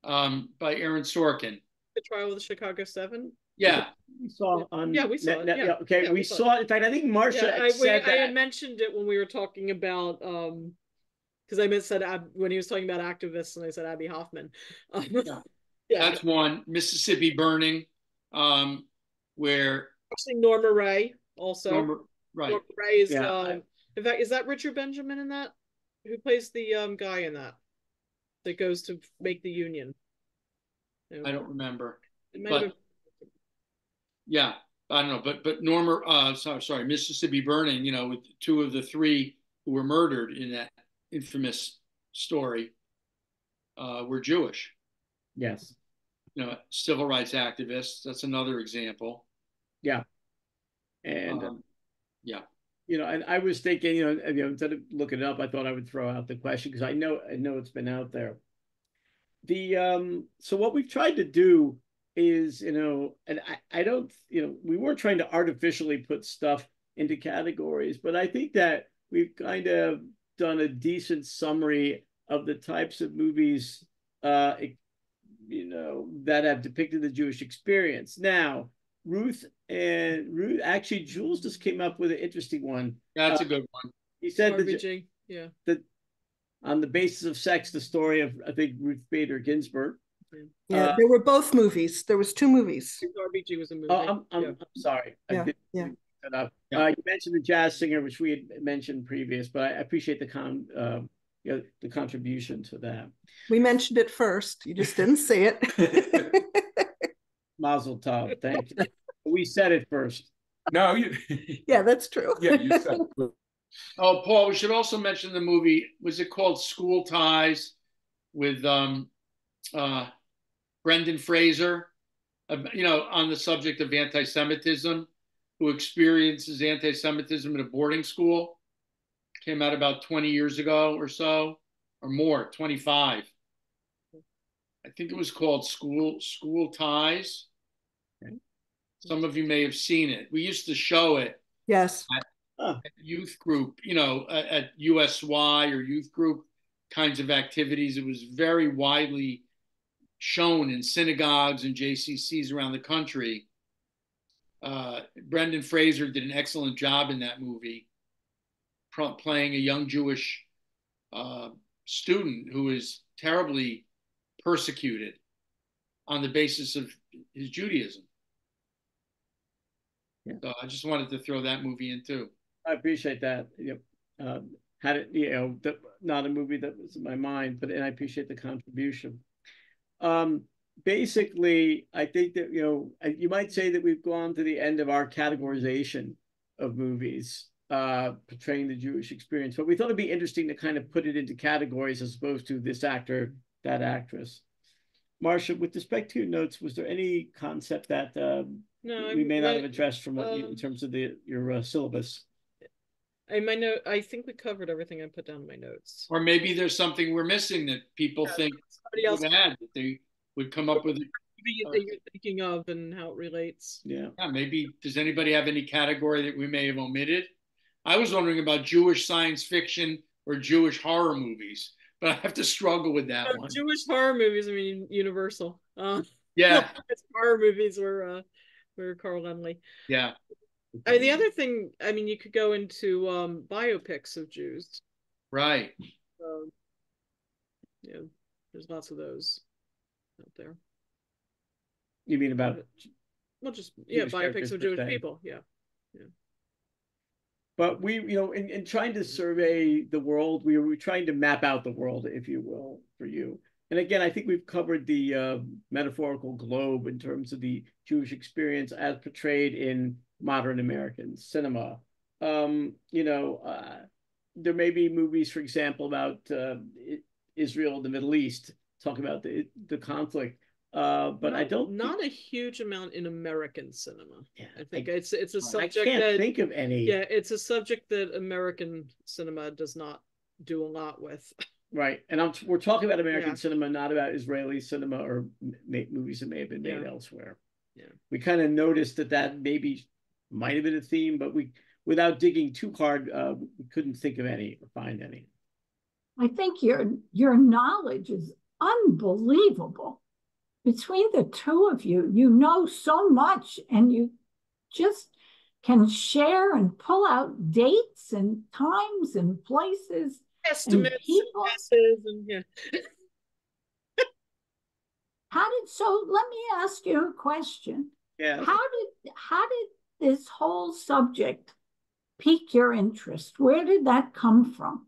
Um, by Aaron Sorkin. The trial of the Chicago Seven. Yeah, We saw on. Yeah, we saw net- it, net- yeah. Okay, Yeah, we we saw saw it. In fact, I think Marcia Yeah, I, we, I had mentioned it when we were talking about um because I meant said Ab, when he was talking about activists and I said Abbie Hoffman. Um, Yeah. yeah. that's one. Mississippi Burning, um, where Actually, Norma Rae also. Norma- right. Norma Rae is Yeah, um in fact is that Richard Benjamin in that? Who plays the um guy in that? That goes to make the union. I don't remember. It might but- have been- Yeah, I don't know, but but Norma, uh, sorry, sorry, Mississippi Burning. You know, with two of the three who were murdered in that infamous story, uh, were Jewish. Yes. You know, civil rights activists. That's another example. Yeah. And Um, yeah, you know, and I was thinking, you know, you know, instead of looking it up, I thought I would throw out the question because I know I know it's been out there. The um, so what we've tried to do is, you know, and I, I don't, you know, we weren't trying to artificially put stuff into categories, but I think that we've kind of done a decent summary of the types of movies, uh, you know, that have depicted the Jewish experience. Now, Ruth and Ruth, actually, Jules just came up with an interesting one. that's a good one. He said that RBG. Yeah. on the basis of sex, the story of I think Ruth Bader Ginsburg. Yeah, Uh, there were both movies. There was two movies. RBG was a movie. Oh, I'm I'm, yeah. I'm sorry. Yeah, didn't yeah. look that up. Yeah. Uh, you mentioned the jazz singer, which we had mentioned previous, but I appreciate the con uh, you know, the contribution to that. We mentioned it first. You just didn't say it. Mazel tov. Thank you. we said it first. No, you, yeah, that's true. yeah, you said. it. Oh, Paul, we should also mention the movie. Was it called School Ties with um, uh, Brendan Fraser? Uh, you know, on the subject of anti-Semitism, who experiences anti-Semitism at a boarding school. Came out about 20 years ago or so, or more, 25. I think it was called School School Ties. Some of you may have seen it. We used to show it Yes. youth group, you know, at, at USY or youth group kinds of activities. It was very widely shown in synagogues and JCCs around the country. Uh, Brendan Fraser did an excellent job in that movie, playing a young Jewish uh, student who is terribly persecuted on the basis of his Judaism. Yeah. So I just wanted to throw that movie in too. I appreciate that. Yep. Um, had it, you know, not a movie that was in my mind, but and I appreciate the contribution. Um, basically, I think that you know, you might say that we've gone to the end of our categorization of movies uh, portraying the Jewish experience, but we thought it'd be interesting to kind of put it into categories as opposed to this actor, that actress. Marcia, with respect to your notes, was there any concept that um, No, we may not have addressed from what you, in um, terms of the your uh, syllabus? I my note. I think we covered everything I put down in my notes. Or maybe there's something we're missing that people Yeah, think Somebody else would add that they would come up with. it. maybe that you're thinking of and how it relates. Yeah. Yeah, maybe does anybody have any category that we may have omitted? I was wondering about Jewish science fiction or Jewish horror movies, but I have to struggle with that Uh, one. Jewish horror movies. I mean, Universal. Uh, Yeah, horror movies were uh, were Carl Laemmle. yeah, I mean, the other thing. I mean, you could go into um, biopics of Jews. right. Um, yeah, there's lots of those out there. You mean about Well, just yeah, Jewish characters biopics of Jewish se. people. Yeah, yeah. But we, you know, in, in trying to survey the world, we were trying to map out the world, if you will, for you. And again, I think we've covered the uh, metaphorical globe in terms of the Jewish experience as portrayed in modern American cinema. Um, you know, uh, there may be movies, for example, about uh, Israel and the Middle East, talk about the the conflict. Uh, but I don't. Not a huge amount in American cinema. Yeah, I think it's it's a I subject I can't that think of any. yeah, it's a subject that American cinema does not do a lot with. Right, and I'm we're talking about American Yeah. cinema, not about Israeli cinema or ma- movies that may have been made Yeah. elsewhere. Yeah. we kind of noticed that that maybe might have been a theme, but we, without digging too hard, uh, we couldn't think of any or find any. I think your your knowledge is unbelievable. Between the two of you, you know so much and you just can share and pull out dates and times and places. Estimates and people- guesses and yeah. How did so let me ask you a question. Yeah, How did how did this whole subject pique your interest? Where did that come from?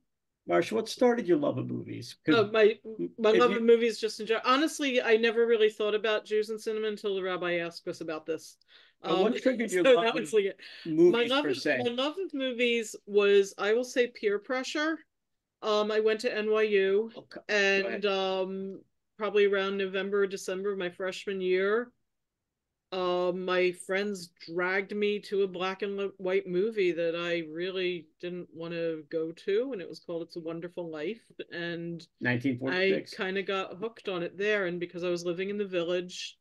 Marsha, what started your love of movies? 'Cause Oh, my my love you- of movies just in general. Honestly, I never really thought about Jews and cinema until the rabbi asked us about this. Um, what triggered your so love that of was like it. my movies love per of, se. my love of movies was I will say peer pressure. Um, I went to NYU Okay, and um probably around November, or December of my freshman year. Um, my friends dragged me to a black and white movie that I really didn't want to go to, and it was called It's a Wonderful Life. And I kind of got hooked on it there, and because I was living in the village,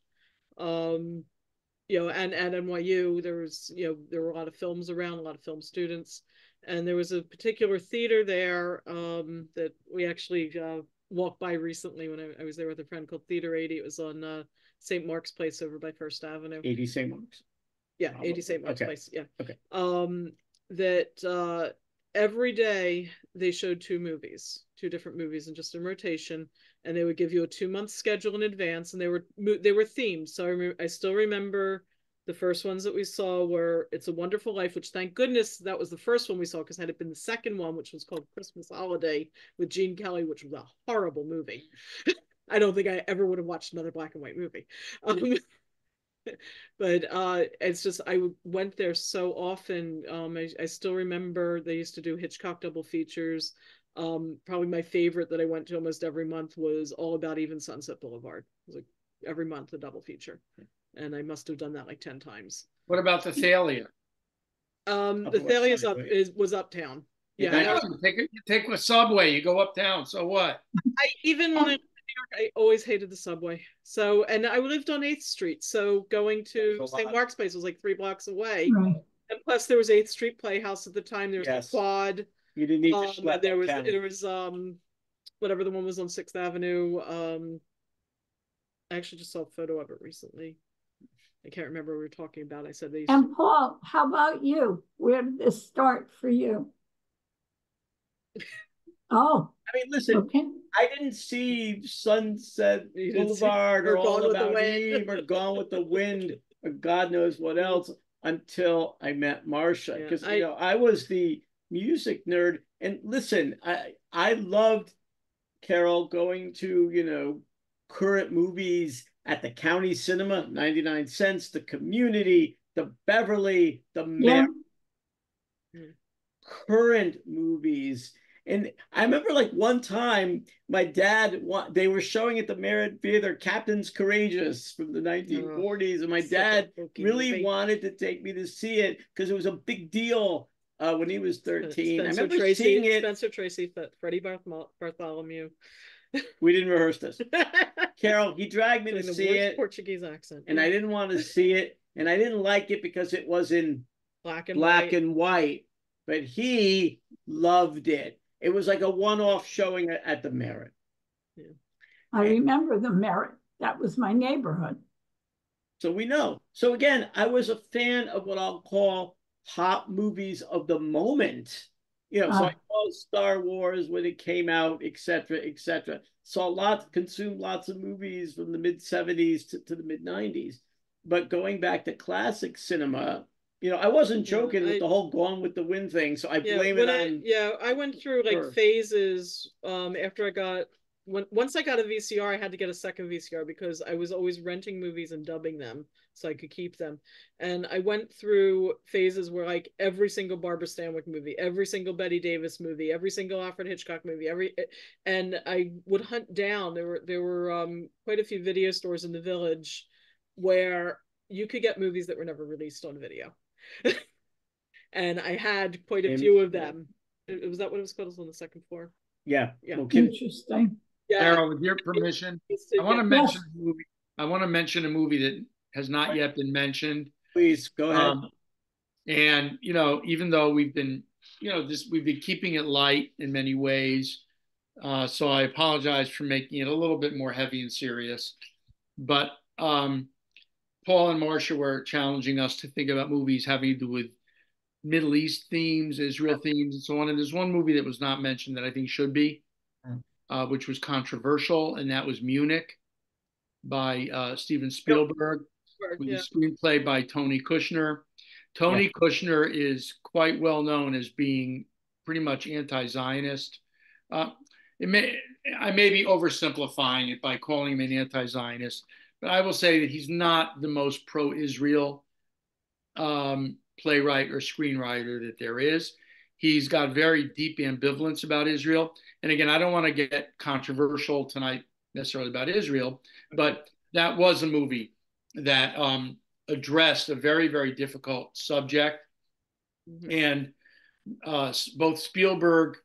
um, you know, and at NYU, there was, you know, there were a lot of films around, a lot of film students, and there was a particular theater there, um, that we actually uh, walked by recently when I, I was there with a friend called Theater 80. It was on uh, St. Mark's Place over by First Avenue. 80 St. Mark's. Yeah, Probably. 80 St. Mark's Okay. Place. Yeah. Okay. Um, that uh, every day they showed two movies, two different movies, and just in rotation, and they would give you a two month schedule in advance, and they were they were themed. So I rem- I still remember the first ones that we saw were "It's a Wonderful Life," which thank goodness that was the first one we saw because had it been the second one, which was called Christmas Holiday with Gene Kelly, which was a horrible movie. I don't think I ever would have watched another black and white movie. Um, but uh it's just I went there so often. Um I, I still remember they used to do Hitchcock double features. Um probably my favorite that I went to almost every month was All About Even Sunset Boulevard. It was like every month a double feature. And I must have done that like 10 times. What about the Thalia? Um the West Thalia's up is was uptown. Yeah, Yeah, I, Yeah, you take, a- you take a subway, you go uptown, so what? I even when I lived in New York, I always hated the subway. So and I lived on 8th Street. So going to St. Mark's Place was like three blocks away. Right. And plus there was 8th Street Playhouse at the time. There was Yes. the quad. You didn't need Um, to schlep there was uptown. there was um whatever the one was on Sixth Avenue. Um I actually just saw a photo of it recently. I can't remember what we were talking about. I said these. And Paul, how about you? Where did this start for you? Oh, I mean, listen, okay. I didn't see Sunset You didn't see- Boulevard or or All Gone with the About Wind. Eve or Gone with the Wind or God knows what else until I met Marsha. Because I- you know, I was the music nerd. And listen, I I loved Carol going to, you know, current movies at the county cinema, 99 cents, the community, the Beverly, the Yeah. Mer- current movies. And I remember like one time my dad they were showing at the Merritt Theater Captain's Courageous from the 1940s and my dad really wanted to take me to see it because it was a big deal uh, when he was 13. I Spencer remember Tracy, seeing it. Spencer Tracy, Freddie Barthol- Bartholomew. We didn't rehearse this. Carol, he dragged me Doing to see it Portuguese accent. and I didn't want to see it and I didn't like it because it was in black and black white. and white, but he loved it. It was like a one-off showing at, at the Merritt. I remember the Merritt. That was my neighborhood. So we know. So again, I was a fan of what I'll call hot movies of the moment. You know, so I Ah. saw Star Wars when it came out, et cetera, et cetera. Saw lots, consumed lots of movies from the mid 70s to, to the mid 90s. But going back to classic cinema, you know, I wasn't Yeah, joking I- with the whole Gone with the Wind thing. So I yeah, blame it when I, on. yeah, I went through like her. phases um after I got when once I got a VCR, I had to get a second VCR because I was always renting movies and dubbing them so I could keep them. And I went through phases where like every single Barbara Stanwyck movie, every single Bette Davis movie, every single Alfred Hitchcock movie, every and I would hunt down there were there were um quite a few video stores in the village where you could get movies that were never released on video. and I had quite a And- few of them. It- Was that what it was called? It was on the second floor. Yeah. Yeah. Well, Kim, Interesting. Yeah. Carol, with your permission, I want to mention a movie. I want to mention a movie that has not yet been mentioned. please go ahead. Um, and you know, even though we've been, you know, this we've been keeping it light in many ways. Uh, so I apologize for making it a little bit more heavy and serious. But um, Paul and Marcia were challenging us to think about movies having to do with Middle East themes, Israel themes, and so on. And there's one movie that was not mentioned that I think should be, uh, which was controversial, and that was Munich by uh, Steven Spielberg with Yeah. a screenplay by Tony Kushner. Tony Kushner is quite well known as being pretty much anti-Zionist. Uh, it may, I may be oversimplifying it by calling him an anti-Zionist, but I will say that he's not the most pro-Israel um, playwright or screenwriter that there is. He's got very deep ambivalence about Israel. And again, I don't want to get controversial tonight necessarily about Israel, but that was a movie that um, addressed a very, very difficult subject. Mhm. And uh, both Spielberg,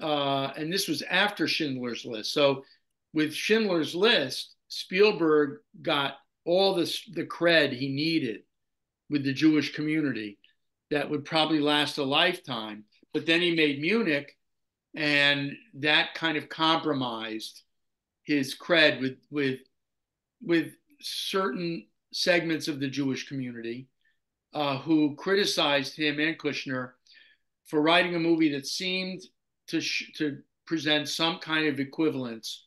uh, and this was after Schindler's List. So with Schindler's List, Spielberg got all this the cred he needed with the Jewish community that would probably last a lifetime. But then he made Munich, and that kind of compromised his cred with with with certain segments of the Jewish community uh, who criticized him and Kushner for writing a movie that seemed to sh- to present some kind of equivalence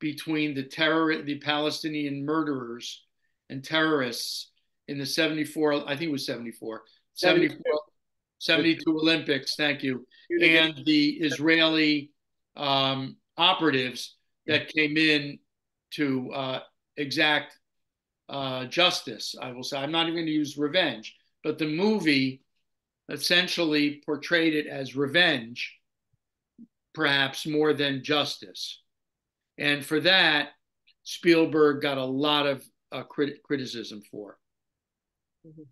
between the terror the Palestinian murderers and terrorists in the 74 I think it was 74 74 72 Olympics thank you and the Israeli um, operatives that came in to uh, exact uh, justice. I will say, I'm not even going to use revenge, but the movie essentially portrayed it as revenge, perhaps more than justice. And for that, Spielberg got a lot of uh, crit- criticism for. Mhm.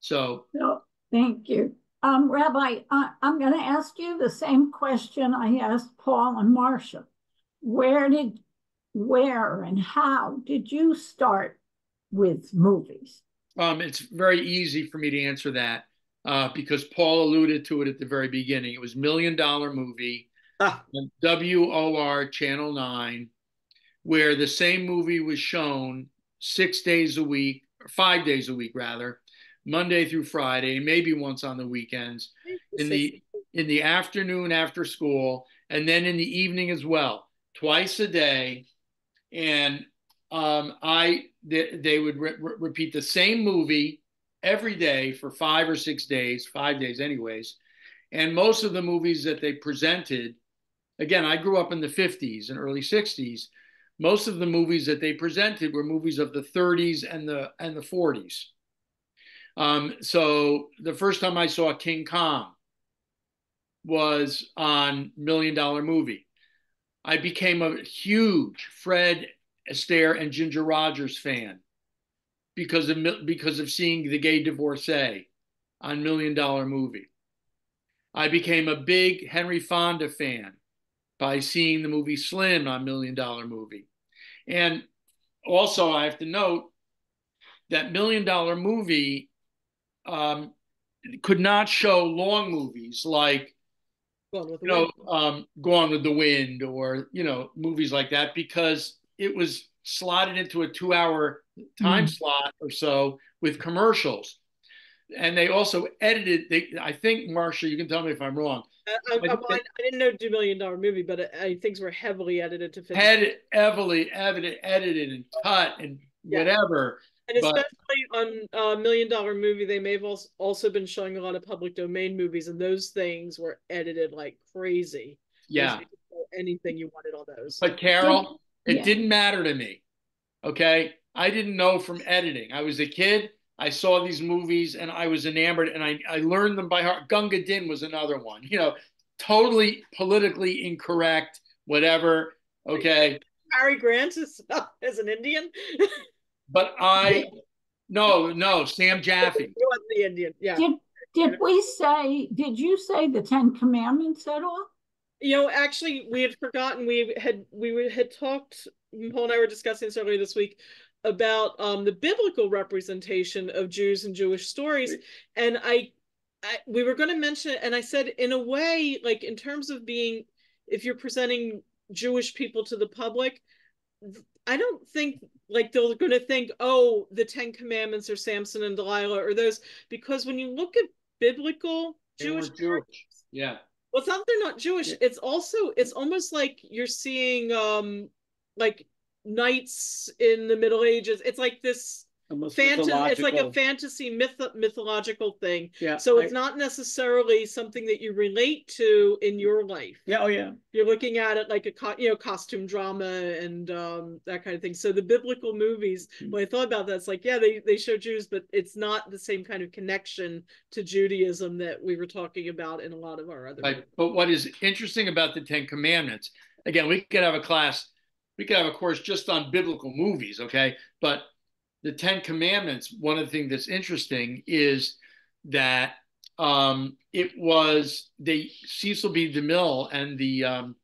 So, No, thank you. Um, Rabbi, I, I'm going to ask you the same question I asked Paul and Marcia. Where did, where and how did you start with movies? Um, it's very easy for me to answer that uh, because Paul alluded to it at the very beginning. It was Million Dollar Movie WOR Channel 9, where the same movie was shown six days a week, or five days a week rather, Monday through Friday, maybe once on the weekends in the in the afternoon after school, and then in the evening as well, twice a day. And um, I they, they would re- repeat the same movie every day for five or six days, five days anyways. And most of the movies that they presented, again, I grew up in the 50s and early 60s. Most of the movies that they presented were movies of the 30s and the and the 40s. Um, so the first time I saw King Kong was on Million Dollar Movie. I became a huge Fred Astaire and Ginger Rogers fan because of because of seeing the gay divorcee on Million Dollar Movie. I became a big Henry Fonda fan by seeing the movie Slim on Million Dollar Movie. And also, I have to note that Million Dollar Movie um, could not show long movies like Gone with you know, um, Gone with the Wind or, you know, movies like that because it was slotted into a two hour time Mm. slot or so with commercials. And they also edited, they, I think, Marsha, you can tell me if I'm wrong, I, didn't know two million dollar movie, but I, I things were heavily edited to fit. had it heavily edited, edited and cut and Yeah. whatever. and but- especially on a million dollar movie, they may have also, also been showing a lot of public domain movies, and those things were edited like crazy. Yeah. You anything you wanted on those. But Carol, it Yeah. didn't matter to me. Okay. I didn't know from editing. I was a kid. I saw these movies and I was enamored and I, I learned them by heart. Gunga Din was another one, you know, totally politically incorrect, whatever. Okay. Cary Grant is as an Indian. But I, no, no, Sam Jaffe. He was the Indian. Yeah. Did, did we say, did you say the Ten Commandments at all? You know, actually, we had forgotten we had we had talked. Paul and I were discussing this earlier this week about um, the biblical representation of Jews and Jewish stories, and I, I we were going to mention it, and I said in a way, like in terms of being, if you're presenting Jewish people to the public, I don't think like they're going to think, oh, the Ten Commandments or Samson and Delilah or those, because when you look at biblical Jewish, Jewish. yeah well, it's not they're not Jewish. It's also it's almost like you're seeing um like knights in the Middle Ages. It's like this fantasy. It's like a fantasy myth mythological thing. Yeah. So it's I, not necessarily something that you relate to in your life. Yeah. Oh yeah. You're looking at it like a you know costume drama and um, that kind of thing. So the biblical movies, mm-hmm. when I thought about that, it's like yeah, they they show Jews, but it's not the same kind of connection to Judaism that we were talking about in a lot of our other. Right. But what is interesting about the Ten Commandments? Again, we could have a class. We could have a course just on biblical movies, okay? But the Ten Commandments, one of the things that's interesting is that um, it was the Cecil B. DeMille and the um,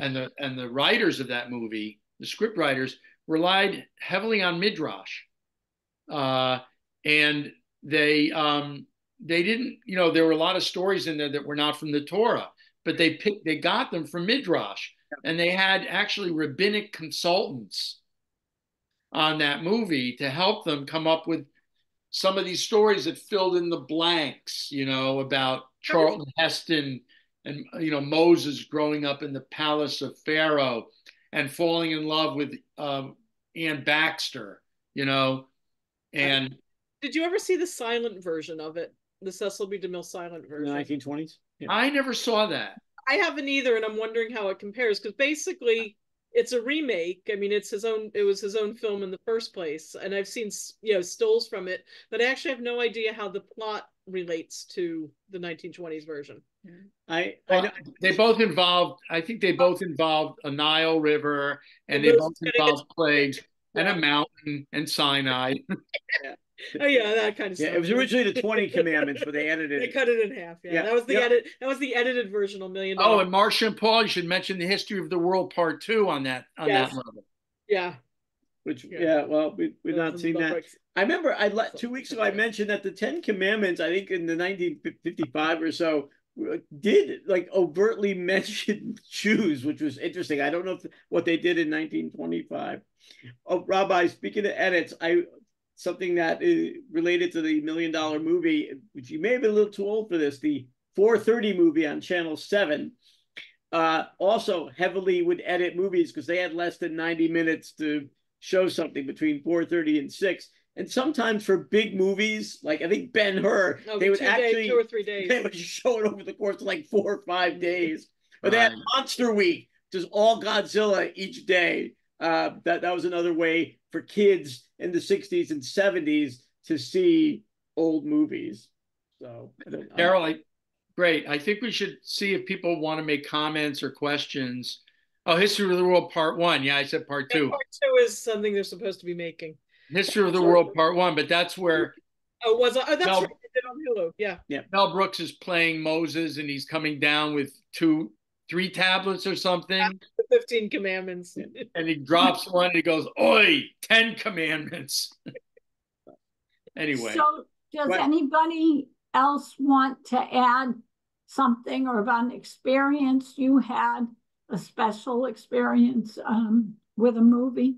and the and the writers of that movie, the script writers, relied heavily on midrash, uh, and they um, they didn't, you know, there were a lot of stories in there that were not from the Torah, but they picked they got them from midrash, and they had actually rabbinic consultants on that movie to help them come up with some of these stories that filled in the blanks, you know, about Charlton Heston and you know Moses growing up in the palace of Pharaoh and falling in love with um, Anne Baxter, you know, and did you ever see the silent version of it, the Cecil B. DeMille silent version, nineteen twenties? Yeah. I never saw that. I haven't either, and I'm wondering how it compares because basically it's a remake. I mean, it's his own. It was his own film in the first place, and I've seen you know stills from it, but I actually have no idea how the plot relates to the 1920s version. I, I they both involved. I think they both involved a Nile River, and they both involved plagues and a mountain and Sinai. yeah. Oh yeah, that kind of yeah, stuff. It was originally the Twenty Commandments, but they edited. It. They cut it in half. Yeah, yeah. that was the edit. That was the edited version of Million. Oh, and Marcia and Paul, you should mention the history of the world part two on that on yes. that level. Yeah. Which yeah, yeah well, we we've not seen that. Breaks. I remember I let two weeks ago I mentioned that the Ten Commandments, I think in the 1955 or so, did like overtly mention Jews, which was interesting. I don't know if, what they did in 1925. Oh, Rabbi, speaking of edits, I something that is related to the million dollar movie, which you may have been a little too old for this, the 430 movie on Channel 7. Uh, also heavily would edit movies because they had less than 90 minutes to show something between 430 and 6 and sometimes for big movies like i think ben hur oh, they would actually days, two or three days they would show it over the course of like four or five days but right. they had monster week just all godzilla each day uh, that that was another way for kids in the 60s and 70s to see old movies. So, Carol, I, great. I think we should see if people want to make comments or questions. Oh, History of the World Part One. Yeah, I said Part Two. part Two is something they're supposed to be making. History of the World Part One, but that's where. Oh, was oh, that's Mel, right. on Hulu. Yeah, yeah. Mel Brooks is playing Moses, and he's coming down with two, three tablets or something. The Fifteen Commandments. and he drops one, and he goes, "Oi, Ten Commandments." anyway. So, does anybody else want to add something or about an experience you had, a special experience um, with a movie?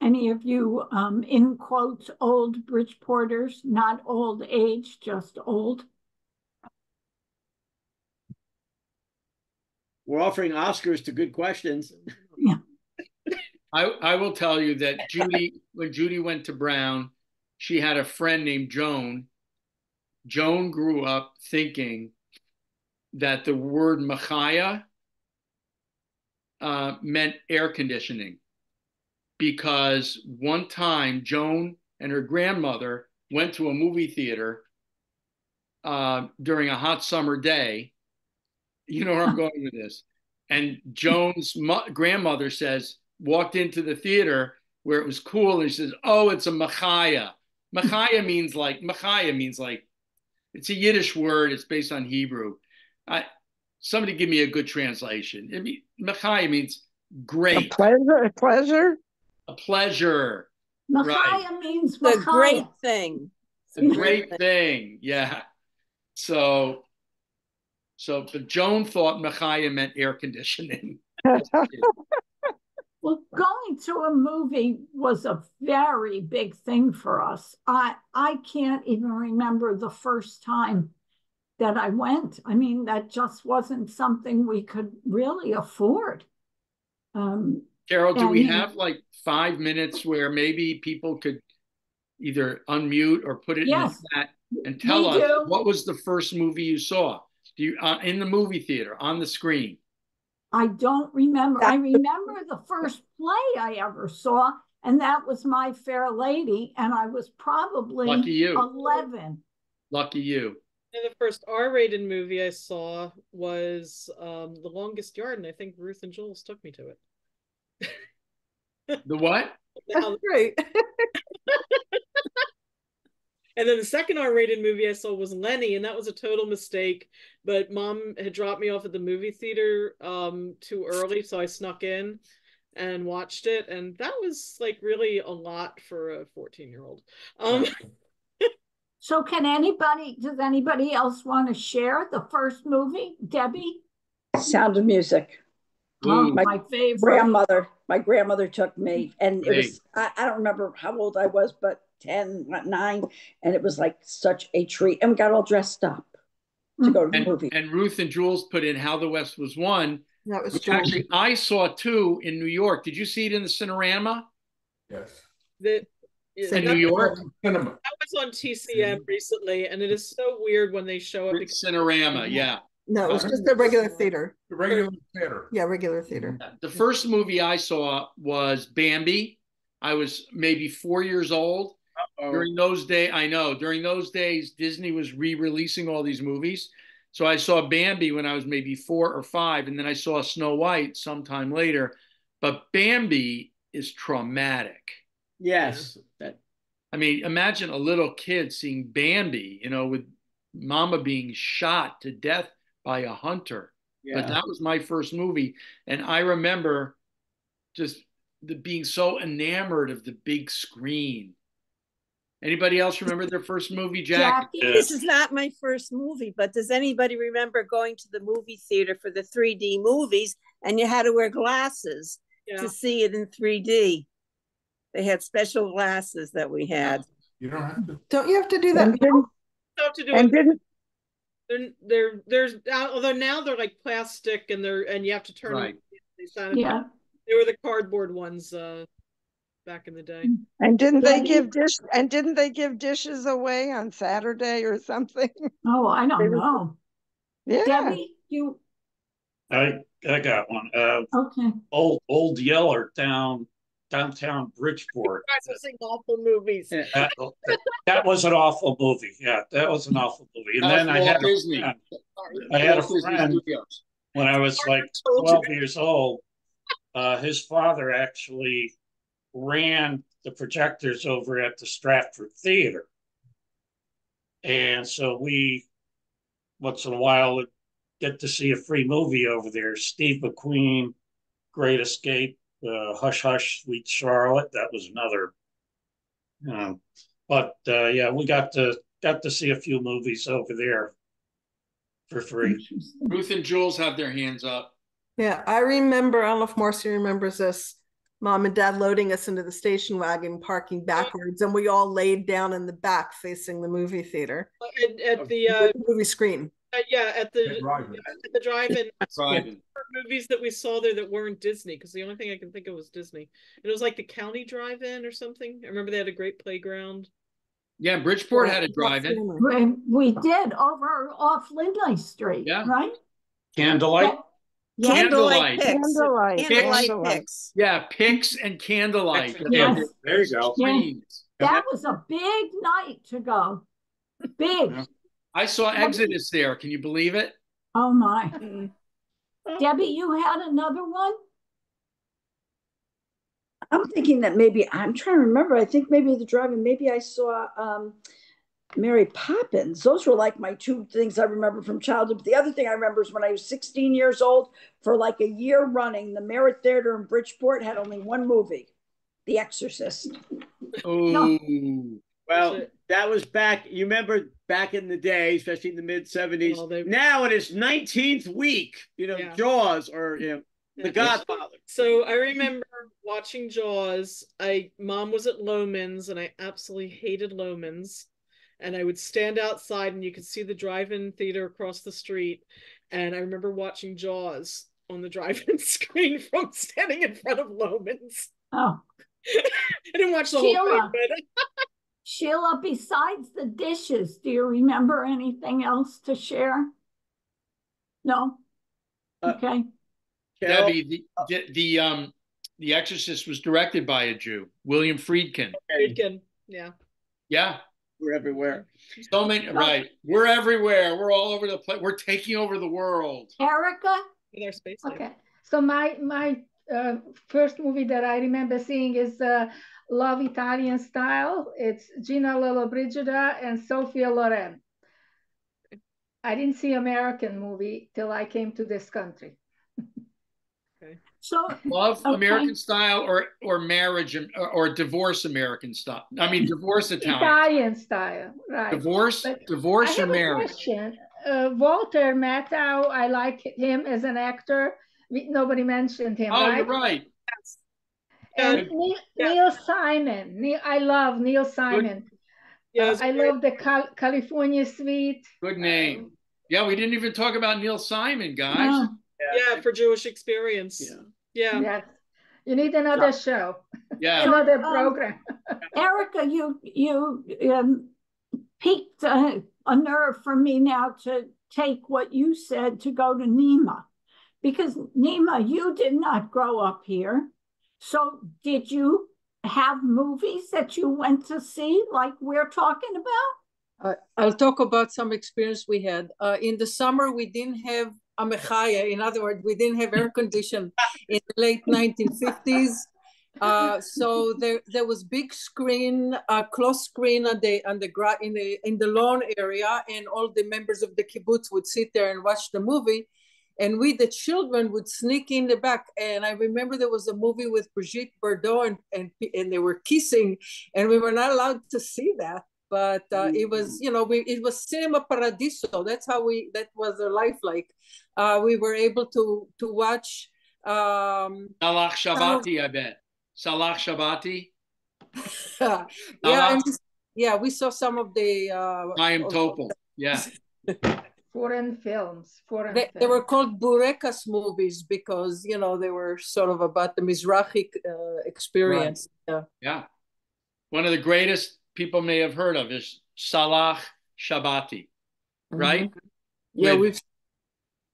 Any of you, um, in quotes, old Bridgeporters, not old age, just old? We're offering Oscars to good questions. Yeah. I, I will tell you that Judy, when Judy went to Brown, she had a friend named Joan. Joan grew up thinking that the word Machaya uh, meant air conditioning because one time Joan and her grandmother went to a movie theater uh, during a hot summer day. You know where I'm going with this. And Joan's mo- grandmother says, walked into the theater where it was cool and she says, Oh, it's a Machaya. Machaya means like, Machaya means like, it's a Yiddish word. It's based on Hebrew. I somebody give me a good translation. I mean, Machaya means A great, pleasure, a pleasure. a pleasure, Machaya means The Machaya. great thing. a great thing. Yeah. So, so, but Joan thought Machaya meant air conditioning. Well, going to a movie was a very big thing for us. I I can't even remember the first time that I went. I mean, that just wasn't something we could really afford. Um, Carol, do we have like five minutes where maybe people could either unmute or put it Yes. in the chat and tell us do. what was the first movie you saw? Do you uh, in the movie theater on the screen? I don't remember. I remember the first play I ever saw, and that was My Fair Lady, and I was probably Lucky you. 11. Lucky you. And the first R-rated movie I saw was um, The Longest Yard, and I think Ruth and Jules took me to it. The what? Now, That's great. And then the second R-rated movie I saw was Lenny, and that was a total mistake. But mom had dropped me off at the movie theater um too early, so I snuck in and watched it, and that was like really a lot for a 14-year-old. Um So, can anybody, does anybody else want to share the first movie? Debbie? Sound of Music. Oh, Ooh. my favorite. Grandmother, my grandmother took me, and it Great. was, I, I don't remember how old I was, but 10, nine. And it was like such a treat. And we got all dressed up to go to the And, movie. and Ruth and Jules put in How the West Was Won, That was which Joel. actually I saw too in New York. Did you see it in the Cinerama Yes. that So in New York? Cinema. that was on TCM recently, and it is so weird when they show up. It's Cinerama, yeah. No, it was just a regular theater. The regular theater. Yeah, regular theater. The first movie I saw was Bambi. I was maybe four years old. During those days, I know, during those days, Disney was re releasing all these movies. So I saw Bambi when I was maybe four or five, and then I saw Snow White sometime later. But Bambi is traumatic. Yes. That I mean, imagine a little kid seeing Bambi, you know, with mama being shot to death by a hunter. Yeah. But that was my first movie. And I remember just the, being so enamored of the big screen. Anybody else remember their first movie, Jack? Jackie? This is not my first movie, but does anybody remember going to the movie theater for the 3D movies and you had to wear glasses Yeah. to see it in 3D? They had special glasses that we had. You don't have to. Don't you have to do that? And didn't, So to do and it, didn't, they're, they're there's although now they're like plastic and they're and you have to turn Right. they sounded- Yeah. they were the cardboard ones uh back in the day. and didn't they give dish, and didn't they give dishes away on Saturday or something? Oh, I don't were- know. Yeah. Debbie, you, I I got one. Uh, okay. old Old Yeller down downtown Bridgeport. You guys are seeing awful movies. That, that was an awful movie. Yeah, that was an awful movie. And then I Walt had a Disney. friend, I had a friend when I was like 12 years old. Uh, his father actually ran the projectors over at the Stratford Theater. And so we, once in a while, would get to see a free movie over there. Steve McQueen, Great Escape, uh, Hush Hush, Sweet Charlotte. That was another. Um, but uh, yeah, we got to got to see a few movies over there for free. Ruth and Jules have their hands up. Yeah, I remember, I don't know if Marcy remembers this. Mom and dad loading us into the station wagon, parking backwards, and we all laid down in the back facing the movie theater. At, at the uh, movie screen. uh, yeah at the Yeah, drive-in. at the drive-in Driving. movies that we saw there that weren't Disney because the only thing I can think of was Disney. And it was like the county drive-in or something. I remember they had a great playground. Yeah, Bridgeport had a drive-in. We, we did over off Lindley Street, Yeah. right? Candlelight. Yeah. Candlelight. Picks. Candlelight. Candlelight Candlelight. picks. Yeah, Pix and Candlelight. Yes. There you go. Yeah. Screens. That was a big night to go. Big. Yeah. I saw Exodus there. Can you believe it? Oh my. Debbie, you had another one? I'm thinking that maybe, I'm trying to remember, I think maybe the driving, maybe I saw um Mary Poppins. Those were like my two things I remember from childhood. But the other thing I remember is when I was 16 years old, for like a year running, the Merritt Theater in Bridgeport had only one movie, The Exorcist. Oh, Well, that was back. You remember back in the day, especially in the mid seventies. Well, they- now it is nineteenth week. You know, Yeah. Jaws or you know, Yeah. The Godfather. So I remember watching Jaws. I mom was at Loman's and I absolutely hated Loman's. And I would stand outside and you could see the drive-in theater across the street. And I remember watching Jaws on the drive-in screen from standing in front of Loman's. Oh, I didn't watch the whole Sheila. thing, but Sheila, besides the dishes, do you remember anything else to share? No? Uh, Okay. Carol, Debbie, the, the, the um, The Exorcist was directed by a Jew, William Friedkin. Friedkin, yeah. Yeah, we're everywhere. so many. Right, we're everywhere. We're all over the place. We're taking over the world. Erica? With our space. time. Okay, so my my uh, first movie that I remember seeing is uh, Love Italian Style. It's Gina Lollobrigida and Sophia Loren. I didn't see American movie till I came to this country. So, Love Okay. American style or or marriage or, or divorce American style. I mean, divorce Italian. Italian style, right? Divorce, But divorce I or have a marriage. question. Uh, Walter Matthau, I like him as an actor. We, nobody mentioned him, Oh, right? you're right. And Neil, Neil Simon. Neil, I love Neil Simon. Yeah, it Uh, I great. love the Cal- California Suite. Good name. Yeah, we didn't even talk about Neil Simon, guys. uh, Yeah, for Jewish experience. Yeah. Yeah. Yes. You need another show, Yeah. another um, program. Erica, you you um, piqued a, a nerve for me now to take what you said to go to Niema, because Niema, you did not grow up here. So did you have movies that you went to see, like we're talking about? Uh, I'll talk about some experience we had. Uh, in the summer, we didn't have a mechaya. In other words, we didn't have air condition in the late 1950s. Uh, so there, there was big screen, uh, close screen on the on the gra- in the in the lawn area, and all the members of the kibbutz would sit there and watch the movie, and we the children would sneak in the back. And I remember there was a movie with Brigitte Bardot, and and, and they were kissing, and we were not allowed to see that but uh, it was you know we it was cinema paradiso that's how we that was our life like uh, we were able to to watch um Salach Shabati, I bet. Salach Shabati. yeah and we- yeah we saw some of the uh Chaim of- Topol. Yeah. Foreign films, foreign they, they were called burekas movies because you know they were sort of about the mizrahi uh, experience yeah Yeah. One of the greatest people may have heard of is Salah Shabati, right? yeah With- we've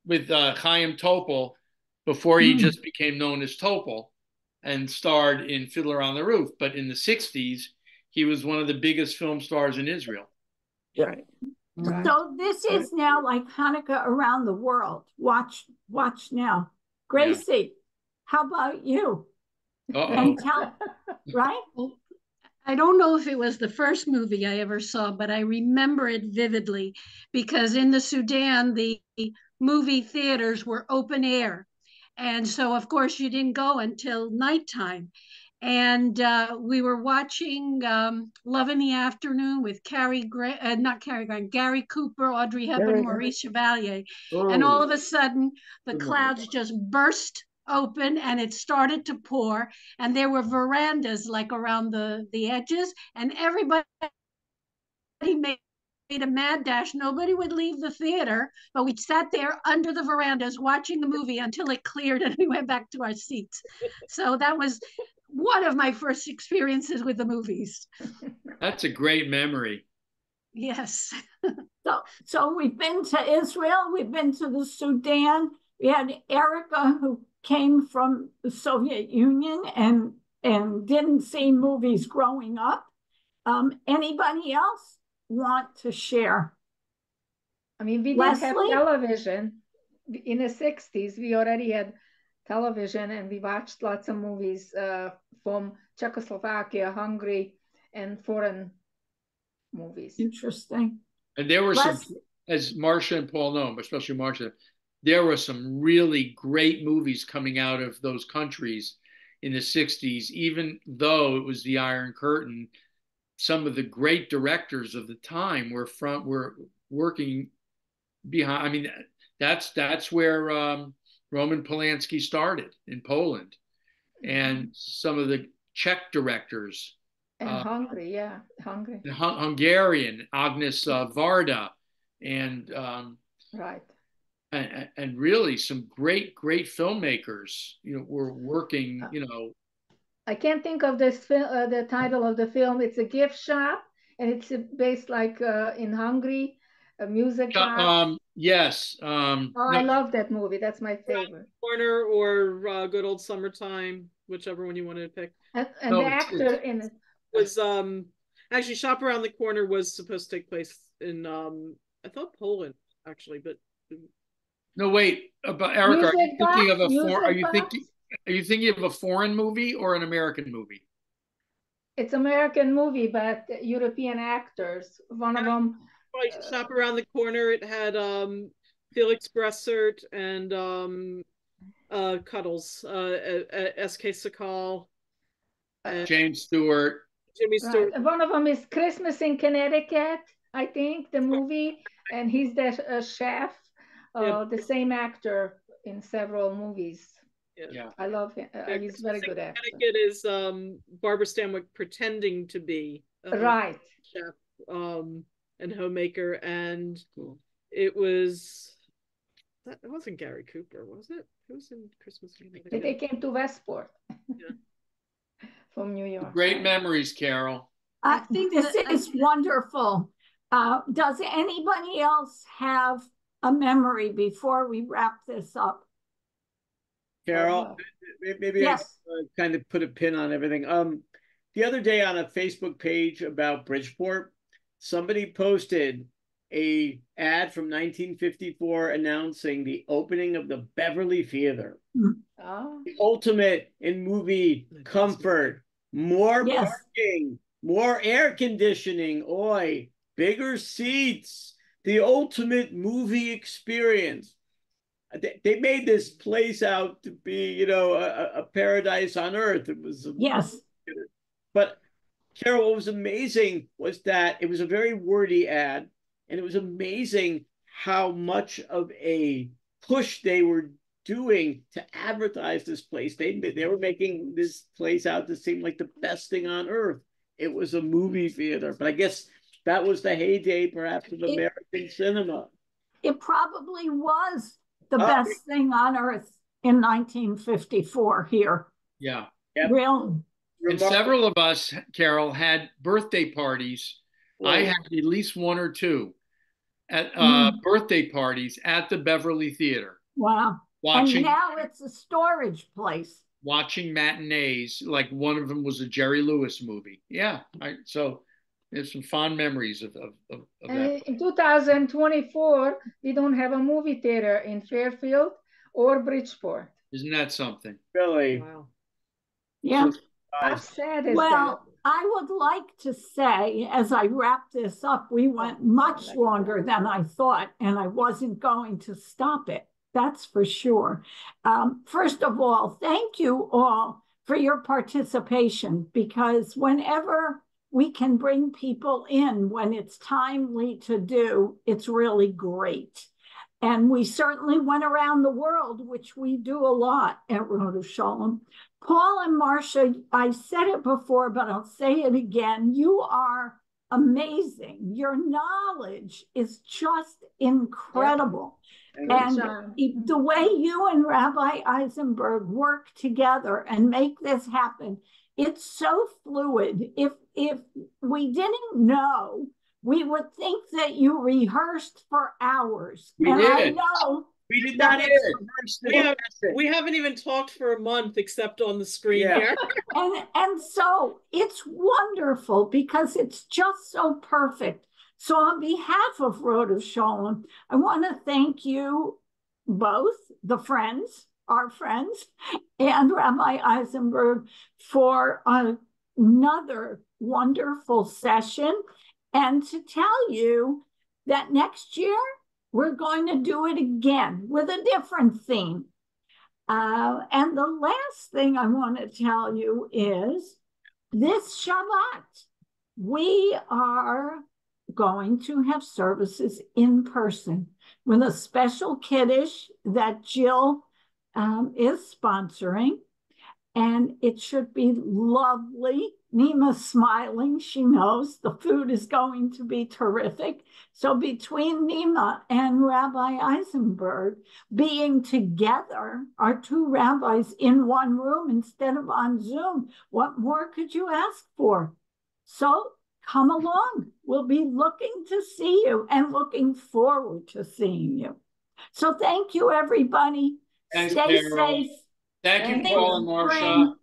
With uh, Chaim Topol before he Hmm. just became known as Topol and starred in Fiddler on the Roof. But in the 60s, he was one of the biggest film stars in Israel. right So this is now like Hanukkah around the world. Watch, watch now. Gracie, how about you? Uh-oh. And tell, right? I don't know if it was the first movie I ever saw, but I remember it vividly because in the Sudan, the movie theaters were open air. And so, of course, you didn't go until nighttime. And uh, we were watching um, Love in the Afternoon with Cary, Gra- uh, not Cary Grant, Gary Cooper, Audrey Hepburn, Maurice Chevalier. And all of a sudden, the clouds just burst open and it started to pour and there were verandas like around the the edges and everybody made, made a mad dash nobody would leave the theater but we sat there under the verandas watching the movie until it cleared and we went back to our seats so that was one of my first experiences with the movies That's a great memory. yes So, so we've been to Israel, we've been to the Sudan. We had Erica who came from the Soviet Union and and didn't see movies growing up. Um, anybody else want to share? I mean, we didn't have television in the 60s. We already had television and we watched lots of movies uh, from Czechoslovakia, Hungary, and foreign movies. Interesting. And there were some, as Marcia and Paul know, especially Marcia, there were some really great movies coming out of those countries in the 60s, even though it was the Iron Curtain. Some of the great directors of the time were from were working behind. I mean, that's that's where um, Roman Polanski started in Poland, and some of the Czech directors, And uh, Hungry, yeah, Hungary. Hungarian Agnes uh, Varda, and um, right. And, and really some great great filmmakers you know were working you know I can't think of this film, uh, the title of the film. It's a gift shop, and it's uh, based like uh, in Hungary, a music box. um yes um oh, no, I love that movie. That's my favorite. Corner or uh, Good Old Summertime, whichever one you wanted to pick. And, and No, the it's- actor in it. Was um actually Shop Around the Corner was supposed to take place in um I thought Poland actually, but no wait about Eric are you Music thinking of a for, are you box. thinking are you thinking of a foreign movie or an American movie It's American movie, but European actors. One of them. like Shop Around the Corner, it had um Felix Bressart and um uh Cuddles, uh, uh SK Sakall, James Stewart Jimmy Right. Stewart. One of them is Christmas in Connecticut, I think, the movie, and he's the uh, chef. Uh, Yeah. The same actor in several movies. yeah I love him. Uh, Yeah, he's a very good actor. Connecticut is um Barbara Stanwyck pretending to be a Right. chef um and homemaker and it was that it wasn't Gary Cooper, was it? Who was in Christmas in They came to Westport Yeah. from New York. great memories Carol I think this is wonderful. Uh, does anybody else have a memory before we wrap this up? Carol, may- maybe Yes. I uh, kind of put a pin on everything. Um, the other day on a Facebook page about Bridgeport, somebody posted a ad from 1954 announcing the opening of the Beverly Theater. Oh, The ultimate in movie comfort, more Yes. parking, more air conditioning, oi, bigger seats, the ultimate movie experience. They, they made this place out to be, you know, a, a paradise on earth. It was a- Yes. but Carol, what was amazing was that it was a very wordy ad, and it was amazing how much of a push they were doing to advertise this place. They they were making this place out to seem like the best thing on earth. It was a movie theater, but I guess that was the heyday, perhaps, of It- American cinema. It probably was the Oh. best thing on earth in 1954 here. yeah Yep. Real. and several of us Carol had birthday parties I had at least one or two at uh, Mm. birthday parties at the Beverly Theater, Wow. watching And now it's a storage place. watching matinees. Like one of them was a Jerry Lewis movie. Yeah, I, so there's some fond memories of of, of, of that. in 2024, we don't have a movie theater in Fairfield or Bridgeport. Isn't that something? Really? Wow. Yeah. How sad is Well, I would like to say, as I wrap this up, we went much longer than I thought, and I wasn't going to stop it. That's for sure. Um, first of all, thank you all for your participation because whenever we can bring people in when it's timely to do, it's really great. And we certainly went around the world, which we do a lot at Rodeph Sholom. Paul and Marcia, I said it before, but I'll say it again. You are amazing. Your knowledge is just incredible. Good And the way you and Rabbi Eisenberg work together and make this happen, it's so fluid. If if we didn't know, we would think that you rehearsed for hours. We and I did. know We did not rehearse We, have, we haven't even talked for a month except on the screen Yeah. here. and and so it's wonderful because it's just so perfect. So on behalf of Rodeph Sholom, I want to thank you both, the friends, our friends, and Rabbi Eisenberg for another wonderful session. and to tell you that next year we're going to do it again with a different theme. Uh, and the last thing I want to tell you is this Shabbat, we are going to have services in person with a special kiddush that Jill um, is sponsoring. And it should be lovely. Niema's smiling. She knows the food is going to be terrific. So, between Niema and Rabbi Eisenberg being together, our two rabbis in one room instead of on Zoom, what more could you ask for? So, come along. We'll be looking to see you and looking forward to seeing you. So, thank you, everybody. Thanks, Stay Carol. safe. Thank you, and Paul and Marcia.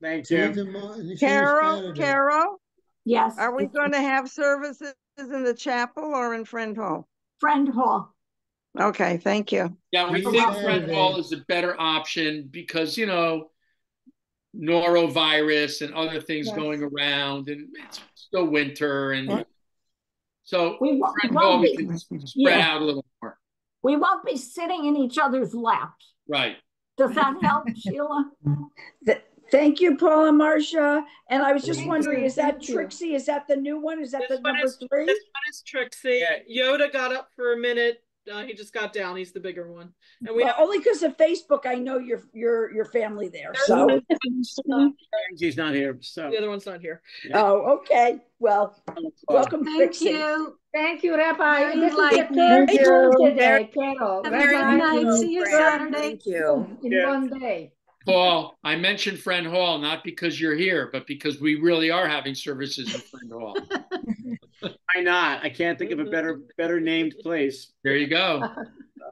Thank you. you. Carol, Carol, Yes. are we going to have services in the chapel or in Friend Hall? Friend Hall. Okay, thank you. Yeah, we Friend think Hall. Friend Hall is a better option because, you know, norovirus and other things Yes. going around and it's still winter and so We won't- Friend won't Hall we be- can spread yeah. out a little more. We won't be sitting in each other's laps. Right. Does that help, Sheila? Th- Thank you, Paula and Marcia. And I was just Thank wondering, you. is that Thank you. Trixie? Is that the new one? Is that the This one number is, three? this one is Trixie. Yoda got up for a minute. Uh, he just got down. He's the bigger one. And we Well, only because of Facebook, I know your your your family there. So, He's not here, so. the other one's not here. oh, okay. Well, welcome, Thank Trixie. you. Thank you, Rabbi. Very This is nice. the third Thank Zoom you. today, Carol. Have a great Rabbi, night. See you third Saturday. Thank you. In Yeah. one day. Paul, I mentioned Friend Hall not because you're here, but because we really are having services in Friend Hall. Why not? I can't think of a better better named place. There you go.